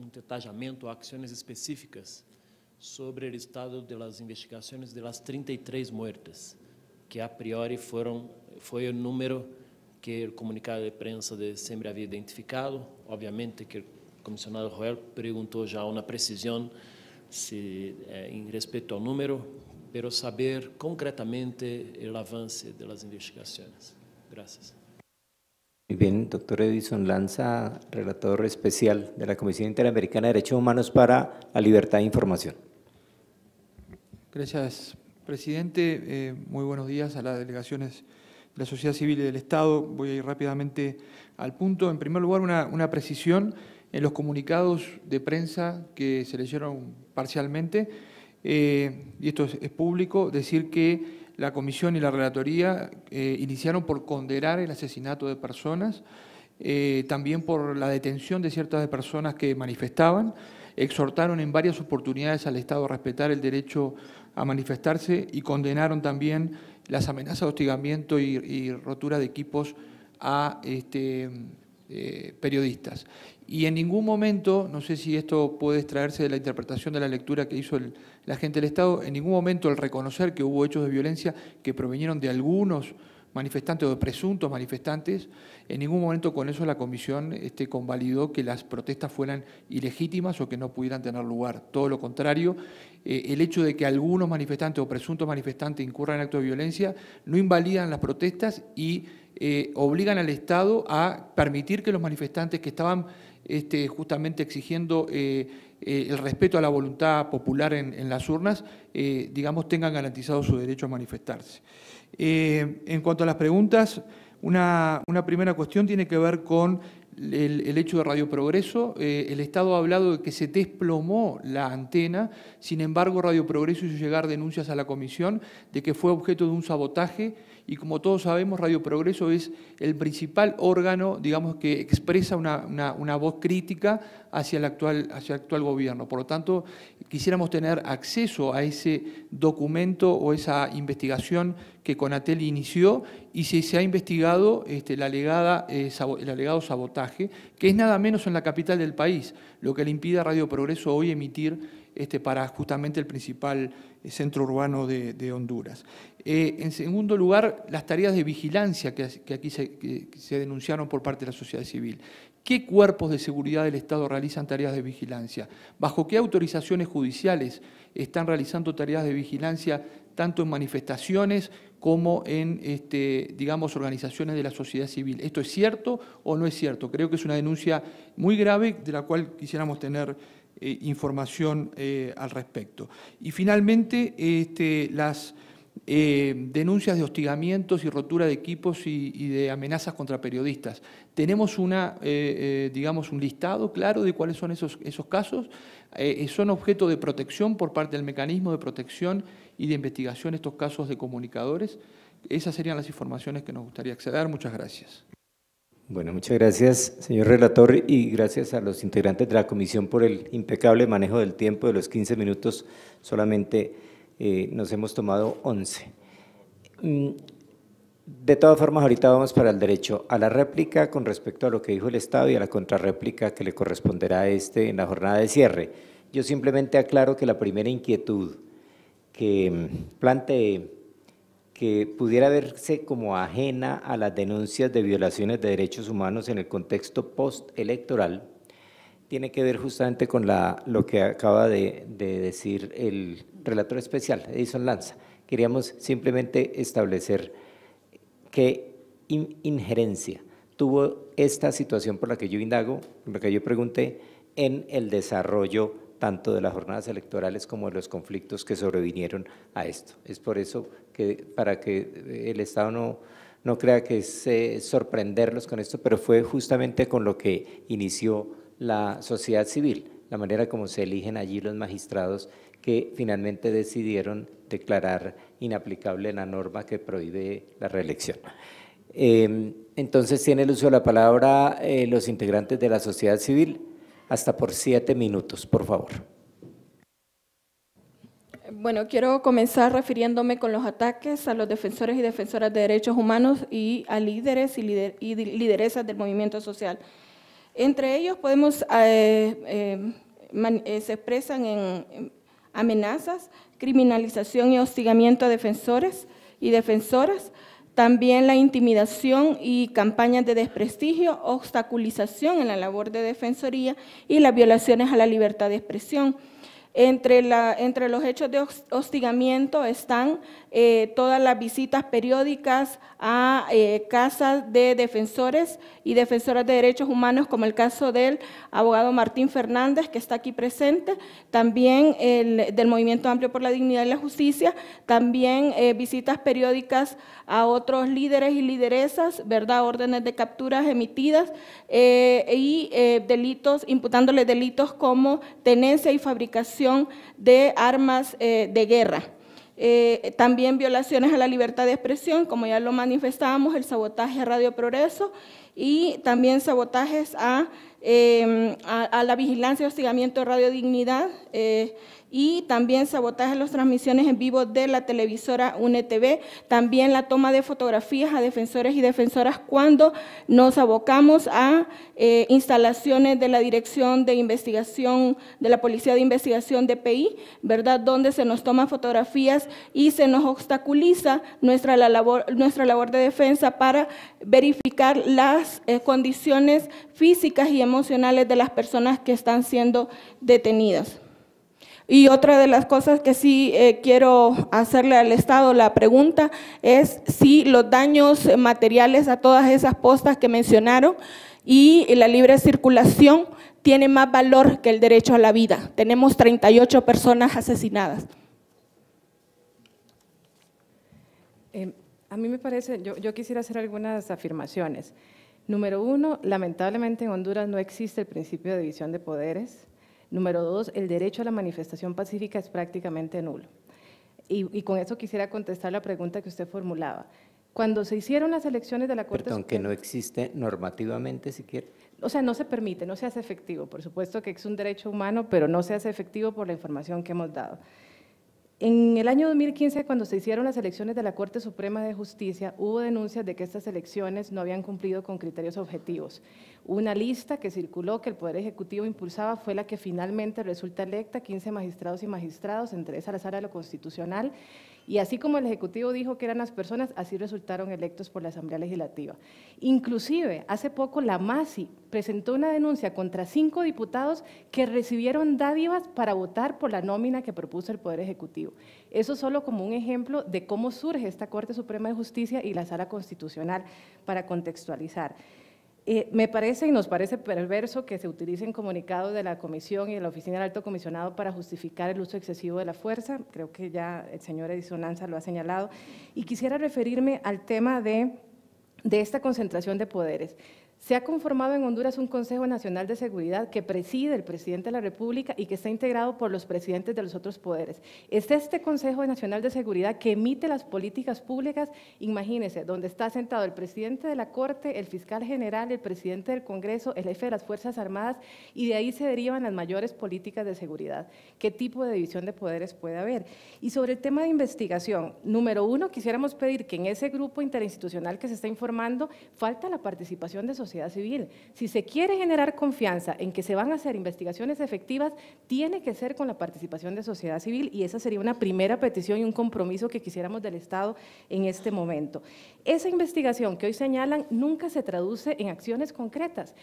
detalhamento, ações específicas sobre o estado das investigações das 33 mortes, que a priori foram foi o número que o comunicado de prensa de sempre havia identificado, obviamente que comissionado Roel perguntou já uma precisão se, eh, em respeito ao número, pero saber concretamente o avanço das investigações. Graças. Muy bien, doctor Edison Lanza, relator especial de la Comisión Interamericana de Derechos Humanos para la Libertad de Información. Gracias, presidente. Eh, muy buenos días a las delegaciones de la sociedad civil y del Estado. Voy a ir rápidamente al punto. En primer lugar, una, una precisión en los comunicados de prensa que se leyeron parcialmente, eh, y esto es, público, decir que la comisión y la relatoría eh, iniciaron por condenar el asesinato de personas, eh, también por la detención de ciertas personas que manifestaban, exhortaron en varias oportunidades al Estado a respetar el derecho a manifestarse y condenaron también las amenazas de hostigamiento y, rotura de equipos a este, periodistas. Y en ningún momento, no sé si esto puede extraerse de la interpretación de la lectura que hizo el, la gente del Estado, en ningún momento el reconocer que hubo hechos de violencia que provinieron de algunos manifestantes o de presuntos manifestantes, en ningún momento con eso la comisión este, convalidó que las protestas fueran ilegítimas o que no pudieran tener lugar. Todo lo contrario, eh, el hecho de que algunos manifestantes o presuntos manifestantes incurran en actos de violencia no invalidan las protestas y eh, obligan al Estado a permitir que los manifestantes que estaban este, justamente exigiendo eh, eh, el respeto a la voluntad popular en, las urnas, eh, digamos, tengan garantizado su derecho a manifestarse. en cuanto a las preguntas, una, primera cuestión tiene que ver con el, hecho de Radio Progreso. el Estado ha hablado de que se desplomó la antena, sin embargo, Radio Progreso hizo llegar denuncias a la Comisión de que fue objeto de un sabotaje y como todos sabemos, Radio Progreso es el principal órgano, digamos, que expresa una, voz crítica hacia el, actual, hacia actual gobierno. Por lo tanto, quisiéramos tener acceso a ese documento o esa investigación que Conatel inició y si se ha investigado este, eh, el alegado sabotaje, que es nada menos en la capital del país, lo que le impide a Radio Progreso hoy emitir este, para justamente el principal eh, centro urbano de, Honduras. Eh, en segundo lugar, las tareas de vigilancia que, aquí se, denunciaron por parte de la sociedad civil. ¿Qué cuerpos de seguridad del Estado realizan tareas de vigilancia? ¿Bajo qué autorizaciones judiciales están realizando tareas de vigilancia tanto en manifestaciones como en, este, digamos, organizaciones de la sociedad civil. ¿Esto es cierto o no es cierto? Creo que es una denuncia muy grave de la cual quisiéramos tener eh, información eh, al respecto. Y finalmente, este, las eh, denuncias de hostigamientos y rotura de equipos y, de amenazas contra periodistas. ¿Tenemos una, digamos, un listado claro de cuáles son esos, esos casos? ¿Son objeto de protección por parte del mecanismo de protección y de investigación estos casos de comunicadores? Esas serían las informaciones que nos gustaría acceder. Muchas gracias. Bueno, muchas gracias, señor relator, y gracias a los integrantes de la comisión por el impecable manejo del tiempo de los 15 minutos. Solamente eh, nos hemos tomado 11. Mm, de todas formas, ahorita vamos para el derecho a la réplica con respecto a lo que dijo el Estado y a la contrarréplica que le corresponderá a este en la jornada de cierre. Yo simplemente aclaro que la primera inquietud que mm, planteé que pudiera verse como ajena a las denuncias de violaciones de derechos humanos en el contexto postelectoral, tiene que ver justamente con lo que acaba de, decir el relator especial, Edison Lanza. Queríamos simplemente establecer qué injerencia tuvo esta situación por la que yo indago, por la que yo pregunté, en el desarrollo tanto de las jornadas electorales como de los conflictos que sobrevinieron a esto. Es por eso que para que el Estado no, no crea que es eh, sorprenderlos con esto, pero fue justamente con lo que inició la sociedad civil, la manera como se eligen allí los magistrados que finalmente decidieron declarar inaplicable la norma que prohíbe la reelección. Em, entonces tiene el uso de la palabra eh, los integrantes de la sociedad civil hasta por siete minutos, por favor. Bueno, quiero comenzar refiriéndome con los ataques a los defensores y defensoras de derechos humanos y a líderes y, lideresas del movimiento social. Entre ellos podemos, eh, eh, eh, se expresan en amenazas, criminalización y hostigamiento a defensores y defensoras, también la intimidación y campañas de desprestigio, obstaculización en la labor de defensoría y las violaciones a la libertad de expresión. Entre, los hechos de hostigamiento están eh, todas las visitas periódicas a eh, casas de defensores y defensoras de derechos humanos, como el caso del abogado Martín Fernández, que está aquí presente, también el, del Movimiento Amplio por la Dignidad y la Justicia, también eh, visitas periódicas a otros líderes y lideresas, ¿verdad? órdenes de capturas emitidas y delitos, imputándoles delitos como tenencia y fabricación de armas de guerra. Eh, también violaciones a la libertad de expresión, como ya lo manifestábamos, el sabotaje a Radio Progreso y también sabotajes a, em, a, la vigilancia y hostigamiento de Radio Dignidad. Eh, y también sabotaje en las transmisiones en vivo de la televisora UNETV, también la toma de fotografías a defensores y defensoras cuando nos abocamos a eh, instalaciones de la Dirección de Investigación, de la Policía de Investigación de PI, ¿verdad? Donde se nos toman fotografías y se nos obstaculiza nuestra, labor, nuestra labor de defensa para verificar las eh, condiciones físicas y emocionales de las personas que están siendo detenidas. Y otra de las cosas que sí eh, quiero hacerle al Estado la pregunta es si los daños materiales a todas esas postas que mencionaron y la libre circulación tiene más valor que el derecho a la vida. Tenemos 38 personas asesinadas. Eh, a mí me parece, yo quisiera hacer algunas afirmaciones. Número uno, lamentablemente en Honduras no existe el principio de división de poderes. Número dos, el derecho a la manifestación pacífica es prácticamente nulo. Y, con eso quisiera contestar la pregunta que usted formulaba. Cuando se hicieron las elecciones de la Corte Perdón, que no existe normativamente siquiera. O sea, no se permite, no se hace efectivo. Por supuesto que es un derecho humano, pero no se hace efectivo por la información que hemos dado. En el año 2015, cuando se hicieron las elecciones de la Corte Suprema de Justicia, hubo denuncias de que estas elecciones no habían cumplido con criterios objetivos. Una lista que circuló que el Poder Ejecutivo impulsaba fue la que finalmente resulta electa, 15 magistrados y magistrados, entre esa la sala de lo constitucional, Y así como el Ejecutivo dijo que eran las personas, así resultaron electos por la Asamblea Legislativa. Inclusive, hace poco la MASI presentó una denuncia contra cinco diputados que recibieron dádivas para votar por la nómina que propuso el Poder Ejecutivo. Eso solo como un ejemplo de cómo surge esta Corte Suprema de Justicia y la Sala Constitucional para contextualizar. Eh, me parece y nos parece perverso que se utilicen comunicados de la Comisión y de la Oficina del Alto Comisionado para justificar el uso excesivo de la fuerza. Creo que ya el señor Edison Lanza lo ha señalado. Y quisiera referirme al tema de, de esta concentración de poderes. Se ha conformado en Honduras un Consejo Nacional de Seguridad que preside el presidente de la República y que está integrado por los presidentes de los otros poderes. Es este Consejo Nacional de Seguridad que emite las políticas públicas, imagínense, donde está sentado el presidente de la Corte, el fiscal general, el presidente del Congreso, el jefe de las Fuerzas Armadas, y de ahí se derivan las mayores políticas de seguridad. ¿Qué tipo de división de poderes puede haber? Y sobre el tema de investigación, número uno, quisiéramos pedir que en ese grupo interinstitucional que se está informando, falta la participación de sociedad civil. Si se quiere generar confianza en que se van a hacer investigaciones efectivas, tiene que ser con la participación de sociedad civil y esa sería una primera petición y un compromiso que quisiéramos del Estado en este momento. Esa investigación que hoy señalan nunca se traduce en acciones concretas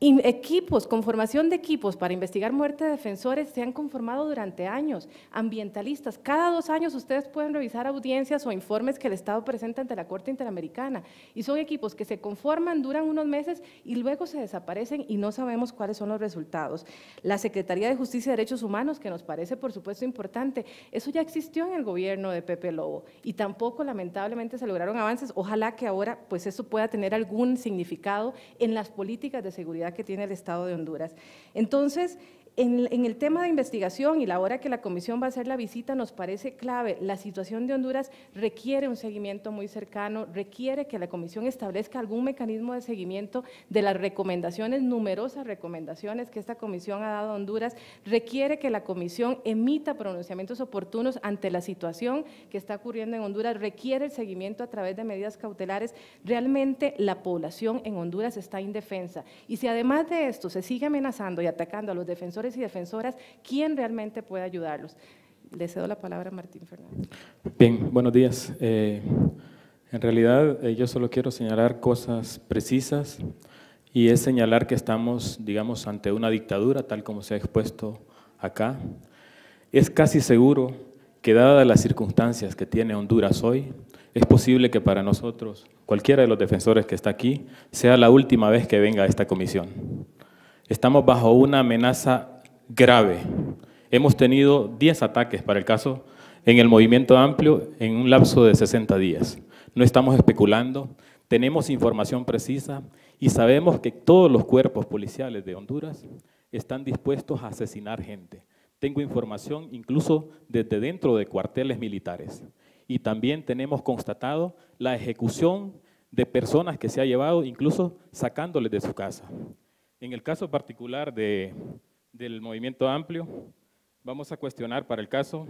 equipos, conformación de equipos para investigar muerte de defensores se han conformado durante años, ambientalistas. Cada dos años ustedes pueden revisar audiencias o informes que el Estado presenta ante la Corte Interamericana. Y son equipos que se conforman, duran unos meses y luego se desaparecen y no sabemos cuáles son los resultados. La Secretaría de Justicia y Derechos Humanos, que nos parece por supuesto importante, eso ya existió en el gobierno de Pepe Lobo y tampoco lamentablemente se lograron avances. Ojalá que ahora pues eso pueda tener algún significado en las políticas de seguridad que tiene el Estado de Honduras. Entonces, en, el tema de investigación y la hora que la comisión va a hacer la visita nos parece clave. La situación de Honduras requiere un seguimiento muy cercano, requiere que la comisión establezca algún mecanismo de seguimiento de las recomendaciones, numerosas recomendaciones que esta comisión ha dado a Honduras, requiere que la comisión emita pronunciamientos oportunos ante la situación que está ocurriendo en Honduras, requiere el seguimiento a través de medidas cautelares. Realmente la población en Honduras está indefensa y si además de esto se sigue amenazando y atacando a los defensores y defensoras, ¿quién realmente puede ayudarlos? Le cedo la palabra a Martín Fernández. Bien, buenos días. Eh, en realidad, eh, yo solo quiero señalar cosas precisas y es señalar que estamos, digamos, ante una dictadura, tal como se ha expuesto acá. Es casi seguro que dadas las circunstancias que tiene Honduras hoy, es posible que para nosotros, cualquiera de los defensores que está aquí, sea la última vez que venga a esta comisión. Estamos bajo una amenaza grave. Hemos tenido 10 ataques para el caso en el movimiento amplio en un lapso de 60 días. No estamos especulando, tenemos información precisa y sabemos que todos los cuerpos policiales de Honduras están dispuestos a asesinar gente. Tengo información incluso desde dentro de cuarteles militares. Y también tenemos constatado la ejecución de personas que se ha llevado incluso sacándoles de su casa. En el caso particular de del movimiento amplio, vamos a cuestionar para el caso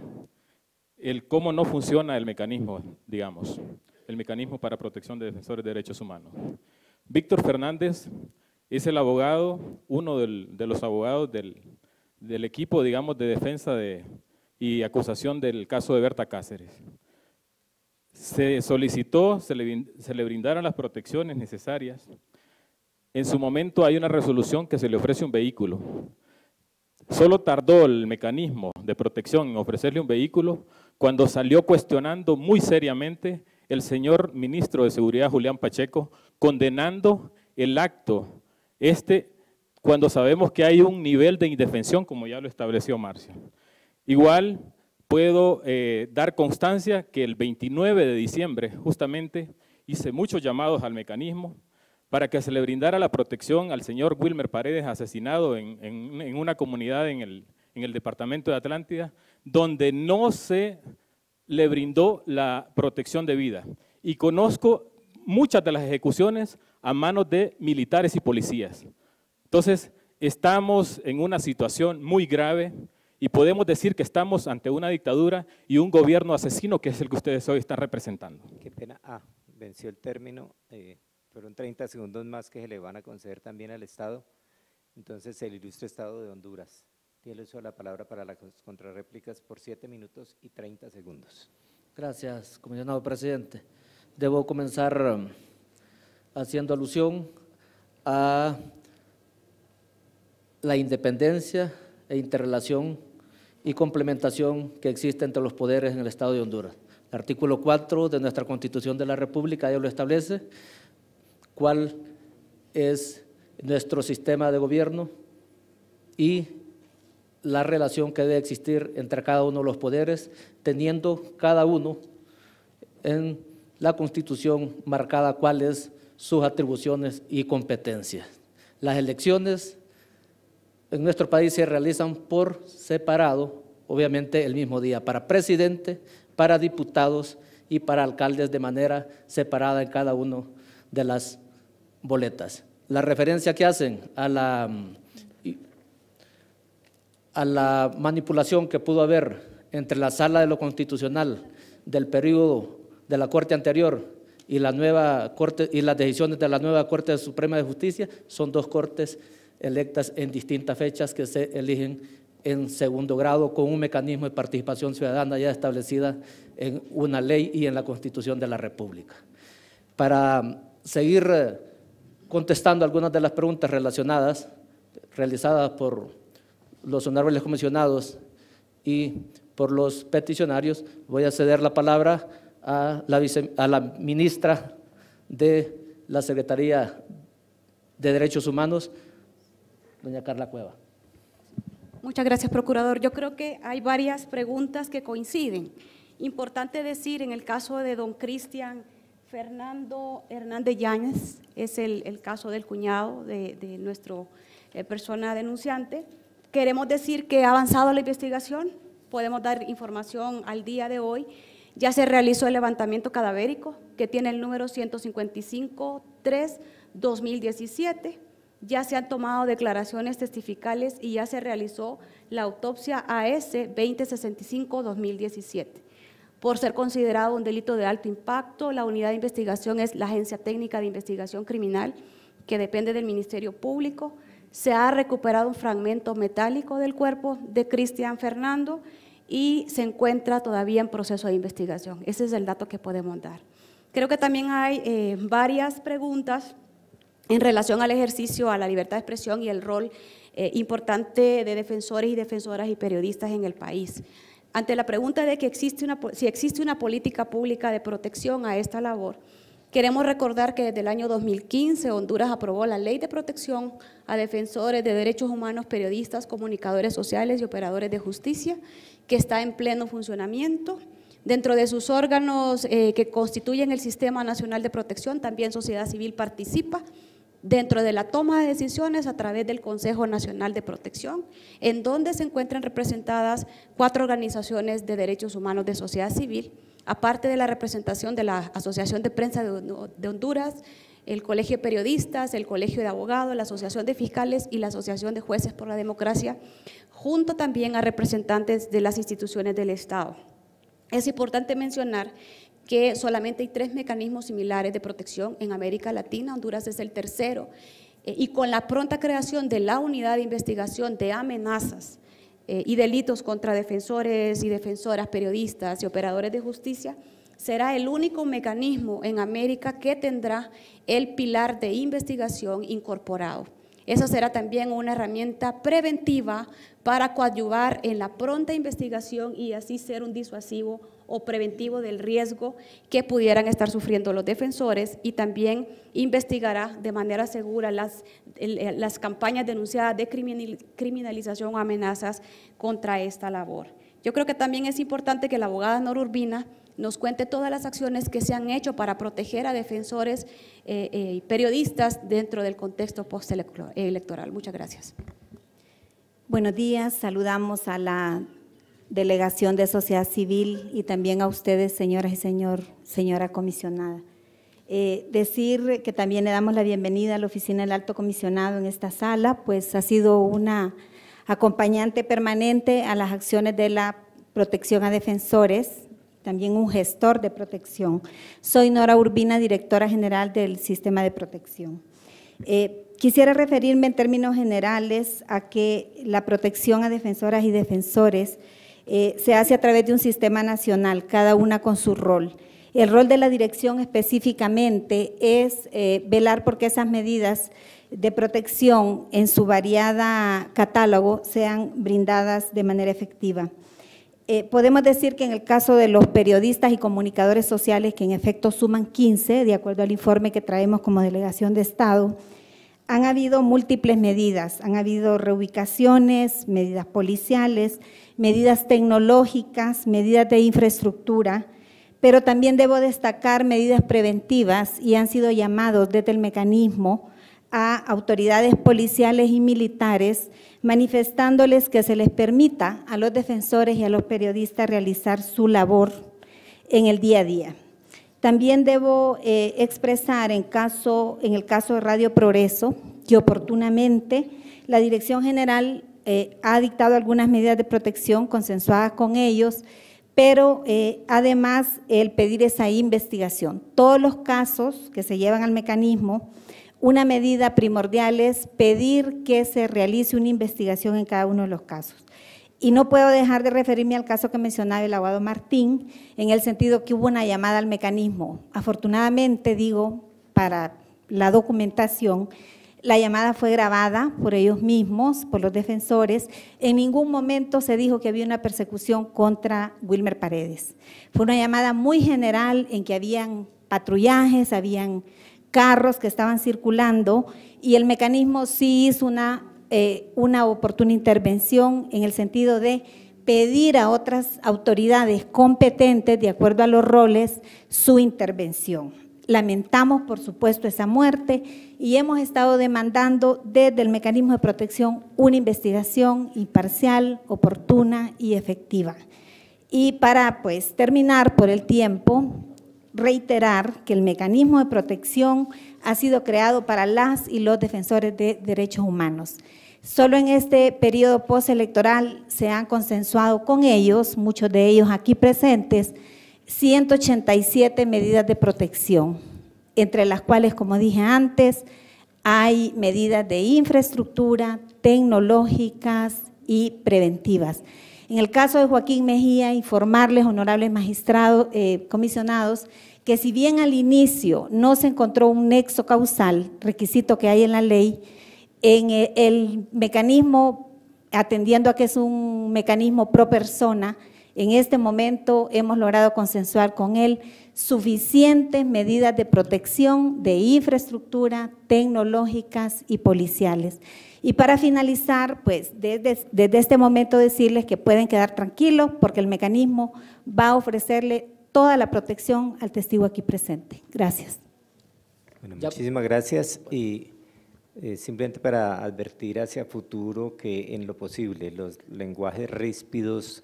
el cómo no funciona el mecanismo, digamos, el mecanismo para protección de defensores de derechos humanos. Víctor Fernández es el abogado, uno de los abogados del, equipo, digamos, de defensa de, y acusación del caso de Berta Cáceres. Se solicitó, se le, se le brindaron las protecciones necesarias. En su momento hay una resolución que se le ofrece un vehículo Solo tardó el mecanismo de protección en ofrecerle un vehículo cuando salió cuestionando muy seriamente el señor ministro de Seguridad Julián Pacheco, condenando el acto, este cuando sabemos que hay un nivel de indefensión, como ya lo estableció Marcia. Igual puedo eh, dar constancia que el 29 de diciembre, justamente, hice muchos llamados al mecanismo, para que se le brindara la protección al señor Wilmer Paredes, asesinado en, una comunidad en el, en el departamento de Atlántida, donde no se le brindó la protección de vida. Y conozco muchas de las ejecuciones a manos de militares y policías. Entonces, estamos en una situación muy grave y podemos decir que estamos ante una dictadura y un gobierno asesino que es el que ustedes hoy están representando. Qué pena. Ah, venció el término. Eh, fueron 30 segundos más que se le van a conceder también al Estado. Entonces, el ilustre Estado de Honduras. Tiene uso la palabra para las contrarréplicas por 7 minutos y 30 segundos. Gracias, comisionado presidente. Debo comenzar um, haciendo alusión a la independencia e interrelación y complementación que existe entre los poderes en el Estado de Honduras. El artículo 4 de nuestra Constitución de la República ya lo establece, cuál es nuestro sistema de gobierno y la relación que debe existir entre cada uno de los poderes, teniendo cada uno en la Constitución marcada cuáles sus atribuciones y competencias. Las elecciones en nuestro país se realizan por separado, obviamente el mismo día, para presidente, para diputados y para alcaldes de manera separada en cada uno de las boletas. La referencia que hacen a la, a la manipulación que pudo haber entre la sala de lo constitucional del periodo de la Corte anterior y, la nueva corte, y las decisiones de la nueva Corte Suprema de Justicia son dos cortes electas en distintas fechas que se eligen en segundo grado con un mecanismo de participación ciudadana ya establecida en una ley y en la Constitución de la República. Para seguir eh, contestando algunas de las preguntas relacionadas, realizadas por los honorables comisionados y por los peticionarios, voy a ceder la palabra a la, a la ministra de la Secretaría de Derechos Humanos, doña Carla Cueva. Muchas gracias, procurador. Yo creo que hay varias preguntas que coinciden. Importante decir, en el caso de don Cristian Fernando Hernández Yáñez, es el, caso del cuñado de, nuestra eh, persona denunciante, queremos decir que ha avanzado la investigación, podemos dar información al día de hoy. Ya se realizó el levantamiento cadavérico, que tiene el número 155-3-2017 ya se han tomado declaraciones testificales y ya se realizó la autopsia AS 2065-2017. Por ser considerado un delito de alto impacto, la unidad de investigación es la Agencia Técnica de Investigación Criminal, que depende del Ministerio Público. Se ha recuperado un fragmento metálico del cuerpo de Cristian Fernando y se encuentra todavía en proceso de investigación. Ese es el dato que podemos dar. Creo que también hay eh, varias preguntas en relación al ejercicio a la libertad de expresión y el rol eh, importante de defensores y defensoras y periodistas en el país. Ante la pregunta de que existe una, si existe una política pública de protección a esta labor, queremos recordar que desde el año 2015 Honduras aprobó la Ley de Protección a Defensores de Derechos Humanos, Periodistas, Comunicadores Sociales y Operadores de Justicia, que está en pleno funcionamiento. Dentro de sus órganos eh, que constituyen el Sistema Nacional de Protección, también sociedad civil participa dentro de la toma de decisiones a través del Consejo Nacional de Protección, en donde se encuentran representadas cuatro organizaciones de derechos humanos de sociedad civil, aparte de la representación de la Asociación de Prensa de Honduras, el Colegio de Periodistas, el Colegio de Abogados, la Asociación de Fiscales y la Asociación de Jueces por la Democracia, junto también a representantes de las instituciones del Estado. Es importante mencionar que solamente hay tres mecanismos similares de protección en América Latina, Honduras es el tercero, eh, y con la pronta creación de la unidad de investigación de amenazas eh, y delitos contra defensores y defensoras, periodistas y operadores de justicia, será el único mecanismo en América que tendrá el pilar de investigación incorporado. Esa será también una herramienta preventiva para coadyuvar en la pronta investigación y así ser un disuasivo o preventivo del riesgo que pudieran estar sufriendo los defensores y también investigará de manera segura las, las campañas denunciadas de criminalización o amenazas contra esta labor. Yo creo que también es importante que la abogada Nora Urbina nos cuente todas las acciones que se han hecho para proteger a defensores eh, eh, y periodistas dentro del contexto postelectoral. Muchas gracias. Buenos días, saludamos a la delegación de sociedad civil y también a ustedes, señoras y señor, señora comisionada. Eh, decir que también le damos la bienvenida a la oficina del alto comisionado en esta sala, pues ha sido una acompañante permanente a las acciones de la protección a defensores, también un gestor de protección. Soy Nora Urbina, directora general del sistema de protección. Eh, quisiera referirme en términos generales a que la protección a defensoras y defensores eh, se hace a través de un sistema nacional, cada una con su rol. El rol de la dirección específicamente es eh, velar porque esas medidas de protección en su variada catálogo sean brindadas de manera efectiva. Eh, podemos decir que en el caso de los periodistas y comunicadores sociales, que en efecto suman 15, de acuerdo al informe que traemos como delegación de Estado, han habido múltiples medidas, han habido reubicaciones, medidas policiales, medidas tecnológicas, medidas de infraestructura, pero también debo destacar medidas preventivas y han sido llamados desde el mecanismo a autoridades policiales y militares manifestándoles que se les permita a los defensores y a los periodistas realizar su labor en el día a día. También debo eh, expresar en, el caso de Radio Progreso que oportunamente la Dirección General eh, ha dictado algunas medidas de protección consensuadas con ellos, pero eh, además el pedir esa investigación. Todos los casos que se llevan al mecanismo una medida primordial es pedir que se realice una investigación en cada uno de los casos. Y no puedo dejar de referirme al caso que mencionaba el abogado Martín, en el sentido que hubo una llamada al mecanismo. Afortunadamente, digo, para la documentación, la llamada fue grabada por ellos mismos, por los defensores. En ningún momento se dijo que había una persecución contra Wilmer Paredes. Fue una llamada muy general en que habían patrullajes, habían carros que estaban circulando y el mecanismo sí hizo una, eh, una oportuna intervención en el sentido de pedir a otras autoridades competentes, de acuerdo a los roles, su intervención. Lamentamos, por supuesto, esa muerte y hemos estado demandando desde el mecanismo de protección una investigación imparcial, oportuna y efectiva. Y para pues terminar por el tiempo, reiterar que el mecanismo de protección ha sido creado para las y los defensores de derechos humanos. Solo en este periodo postelectoral se han consensuado con ellos, muchos de ellos aquí presentes, 187 medidas de protección, entre las cuales, como dije antes, hay medidas de infraestructura, tecnológicas y preventivas. En el caso de Joaquín Mejía, informarles, honorables magistrados, eh, comisionados, que si bien al inicio no se encontró un nexo causal, requisito que hay en la ley, en el, el mecanismo, atendiendo a que es un mecanismo pro persona, en este momento hemos logrado consensuar con él suficientes medidas de protección de infraestructura, tecnológicas y policiales. Y para finalizar, pues desde, desde este momento decirles que pueden quedar tranquilos porque el mecanismo va a ofrecerle toda la protección al testigo aquí presente. Gracias. muchísimas gracias y eh, simplemente para advertir hacia futuro que en lo posible los lenguajes ríspidos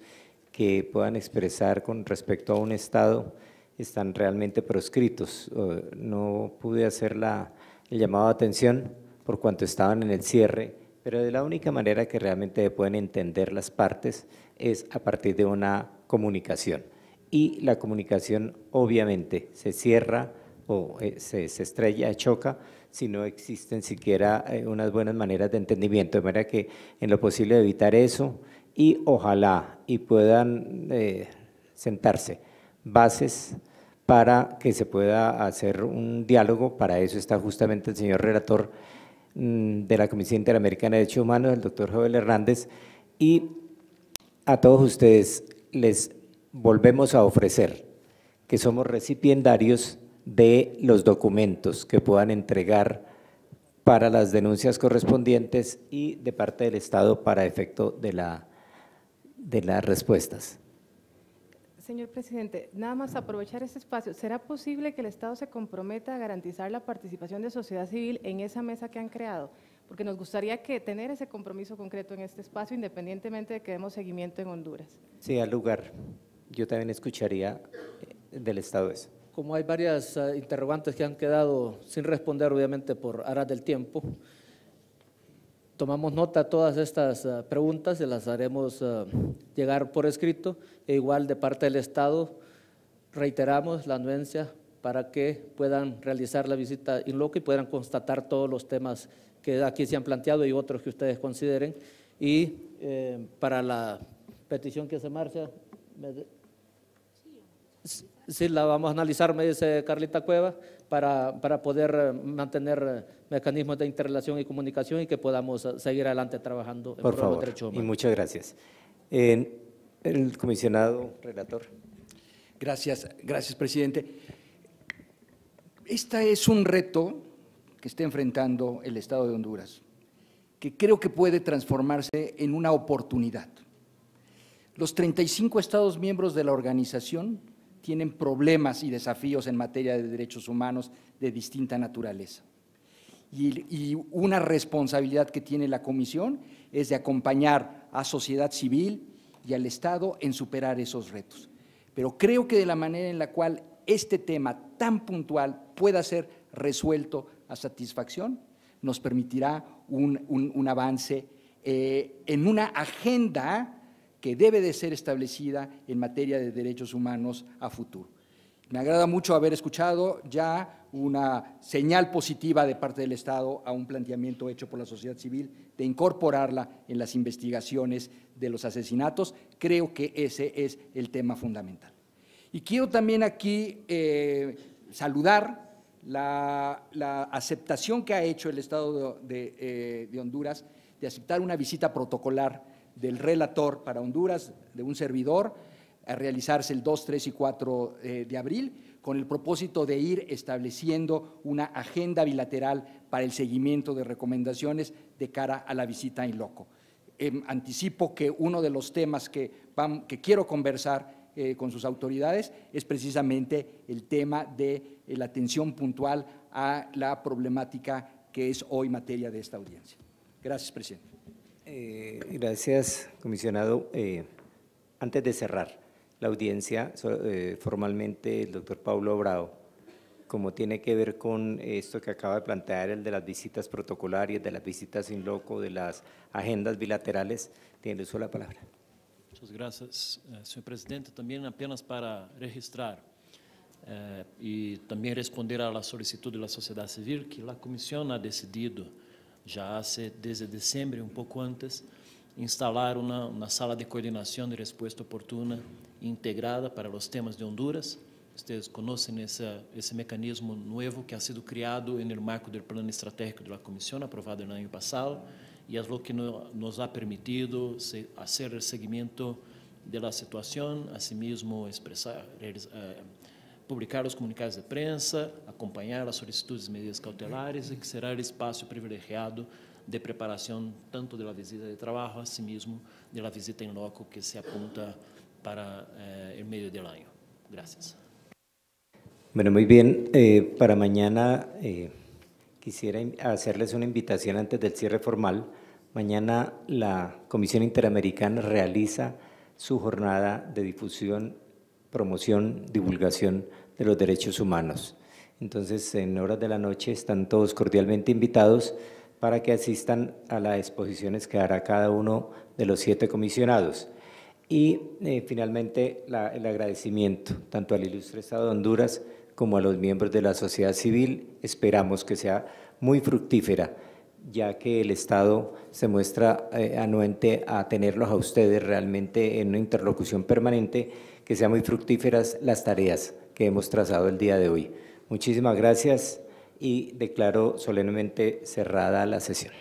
que puedan expresar con respecto a un Estado están realmente proscritos. No pude hacer la, el llamado de atención por cuanto estaban en el cierre, pero de la única manera que realmente pueden entender las partes es a partir de una comunicación. Y la comunicación obviamente se cierra o eh, se, estrella, choca, si no existen siquiera eh, unas buenas maneras de entendimiento, de manera que en lo posible evitar eso y ojalá y puedan eh, sentarse bases para que se pueda hacer un diálogo, para eso está justamente el señor relator Mm, de la Comisión Interamericana de Derechos Humanos, el doctor Joel Hernández, y a todos ustedes les volvemos a ofrecer que somos recipiendarios de los documentos que puedan entregar para las denuncias correspondientes y de parte del Estado para efecto de, la, de las respuestas. Señor presidente, nada más aprovechar este espacio. ¿Será posible que el Estado se comprometa a garantizar la participación de sociedad civil en esa mesa que han creado? Porque nos gustaría que tener ese compromiso concreto en este espacio, independientemente de que demos seguimiento en Honduras. Sí, al lugar. Yo también escucharía eh, del Estado eso. Como hay varias eh, interrogantes que han quedado sin responder, obviamente, por aras del tiempo, tomamos nota de todas estas eh, preguntas y las haremos llegar por escrito. E igual de parte del Estado reiteramos la anuencia para que puedan realizar la visita in loco y puedan constatar todos los temas que aquí se han planteado y otros que ustedes consideren. Y eh, para la petición que se marcha, Sí, la vamos a analizar, me dice Carlita Cueva, para, para poder eh, mantener eh, mecanismos de interrelación y comunicación y que podamos eh, seguir adelante trabajando en Por favor, derechos humanos. Y muchas gracias. el comisionado relator. Gracias, gracias, presidente. Este es un reto que está enfrentando el Estado de Honduras, que creo que puede transformarse en una oportunidad. Los 35 Estados miembros de la organización tienen problemas y desafíos en materia de derechos humanos de distinta naturaleza. Y, una responsabilidad que tiene la Comisión es de acompañar a sociedad civil y al Estado en superar esos retos. Pero creo que de la manera en la cual este tema tan puntual pueda ser resuelto a satisfacción, nos permitirá un, avance eh, en una agenda que debe de ser establecida en materia de derechos humanos a futuro. Me agrada mucho haber escuchado ya una señal positiva de parte del Estado a un planteamiento hecho por la sociedad civil de incorporarla en las investigaciones de los asesinatos. Creo que ese es el tema fundamental. Y quiero también aquí eh, saludar la, aceptación que ha hecho el Estado de, eh, de Honduras de aceptar una visita protocolar del relator para Honduras, de un servidor, a realizarse el 2, 3 y 4 eh, de abril, con el propósito de ir estableciendo una agenda bilateral para el seguimiento de recomendaciones de cara a la visita en loco. Em, anticipo que uno de los temas que, que quiero conversar eh, con sus autoridades es precisamente el tema de eh, la atención puntual a la problemática que es hoy materia de esta audiencia. Gracias, presidente. Eh, gracias, comisionado. Eh, antes de cerrar la audiencia, eh, formalmente el doctor Pablo Bravo, como tiene que ver con esto que acaba de plantear, el de las visitas protocolarias, de las visitas sin loco, de las agendas bilaterales, tiene uso la palabra. Muchas gracias, señor presidente. También apenas para registrar y también responder a la solicitud de la sociedad civil, que la comisión ha decidido já desde dezembro, um pouco antes, instalar uma, uma sala de coordenação de resposta oportuna integrada para os temas de Honduras. Vocês conhecem esse, esse mecanismo novo que ha sido criado no marco do plano estratégico da Comissão, aprovado no ano passado, e é o que nos ha permitido fazer o seguimento da situação, asimismo expressar, publicar os comunicados de prensa, acompanhar as solicitudes de medidas cautelares e que será espaço privilegiado de preparação tanto da visita de trabalho, assim mesmo da visita em loco que se apunta para eh, o meio do ano. Gracias. Bueno, muy bien. Eh, para mañana eh, quisiera hacerles una invitación antes del cierre formal. Mañana la Comisión Interamericana realiza su jornada de difusión, promoción, divulgación de los derechos humanos. Entonces, en horas de la noche están todos cordialmente invitados para que asistan a las exposiciones que hará cada uno de los siete comisionados. Y eh, finalmente, el agradecimiento tanto al ilustre Estado de Honduras como a los miembros de la sociedad civil. Esperamos que sea muy fructífera, ya que el Estado se muestra eh, anuente a tenerlos a ustedes realmente en una interlocución permanente, que sean muy fructíferas las tareas que hemos trazado el día de hoy. Muchísimas gracias y declaro solemnemente cerrada la sesión.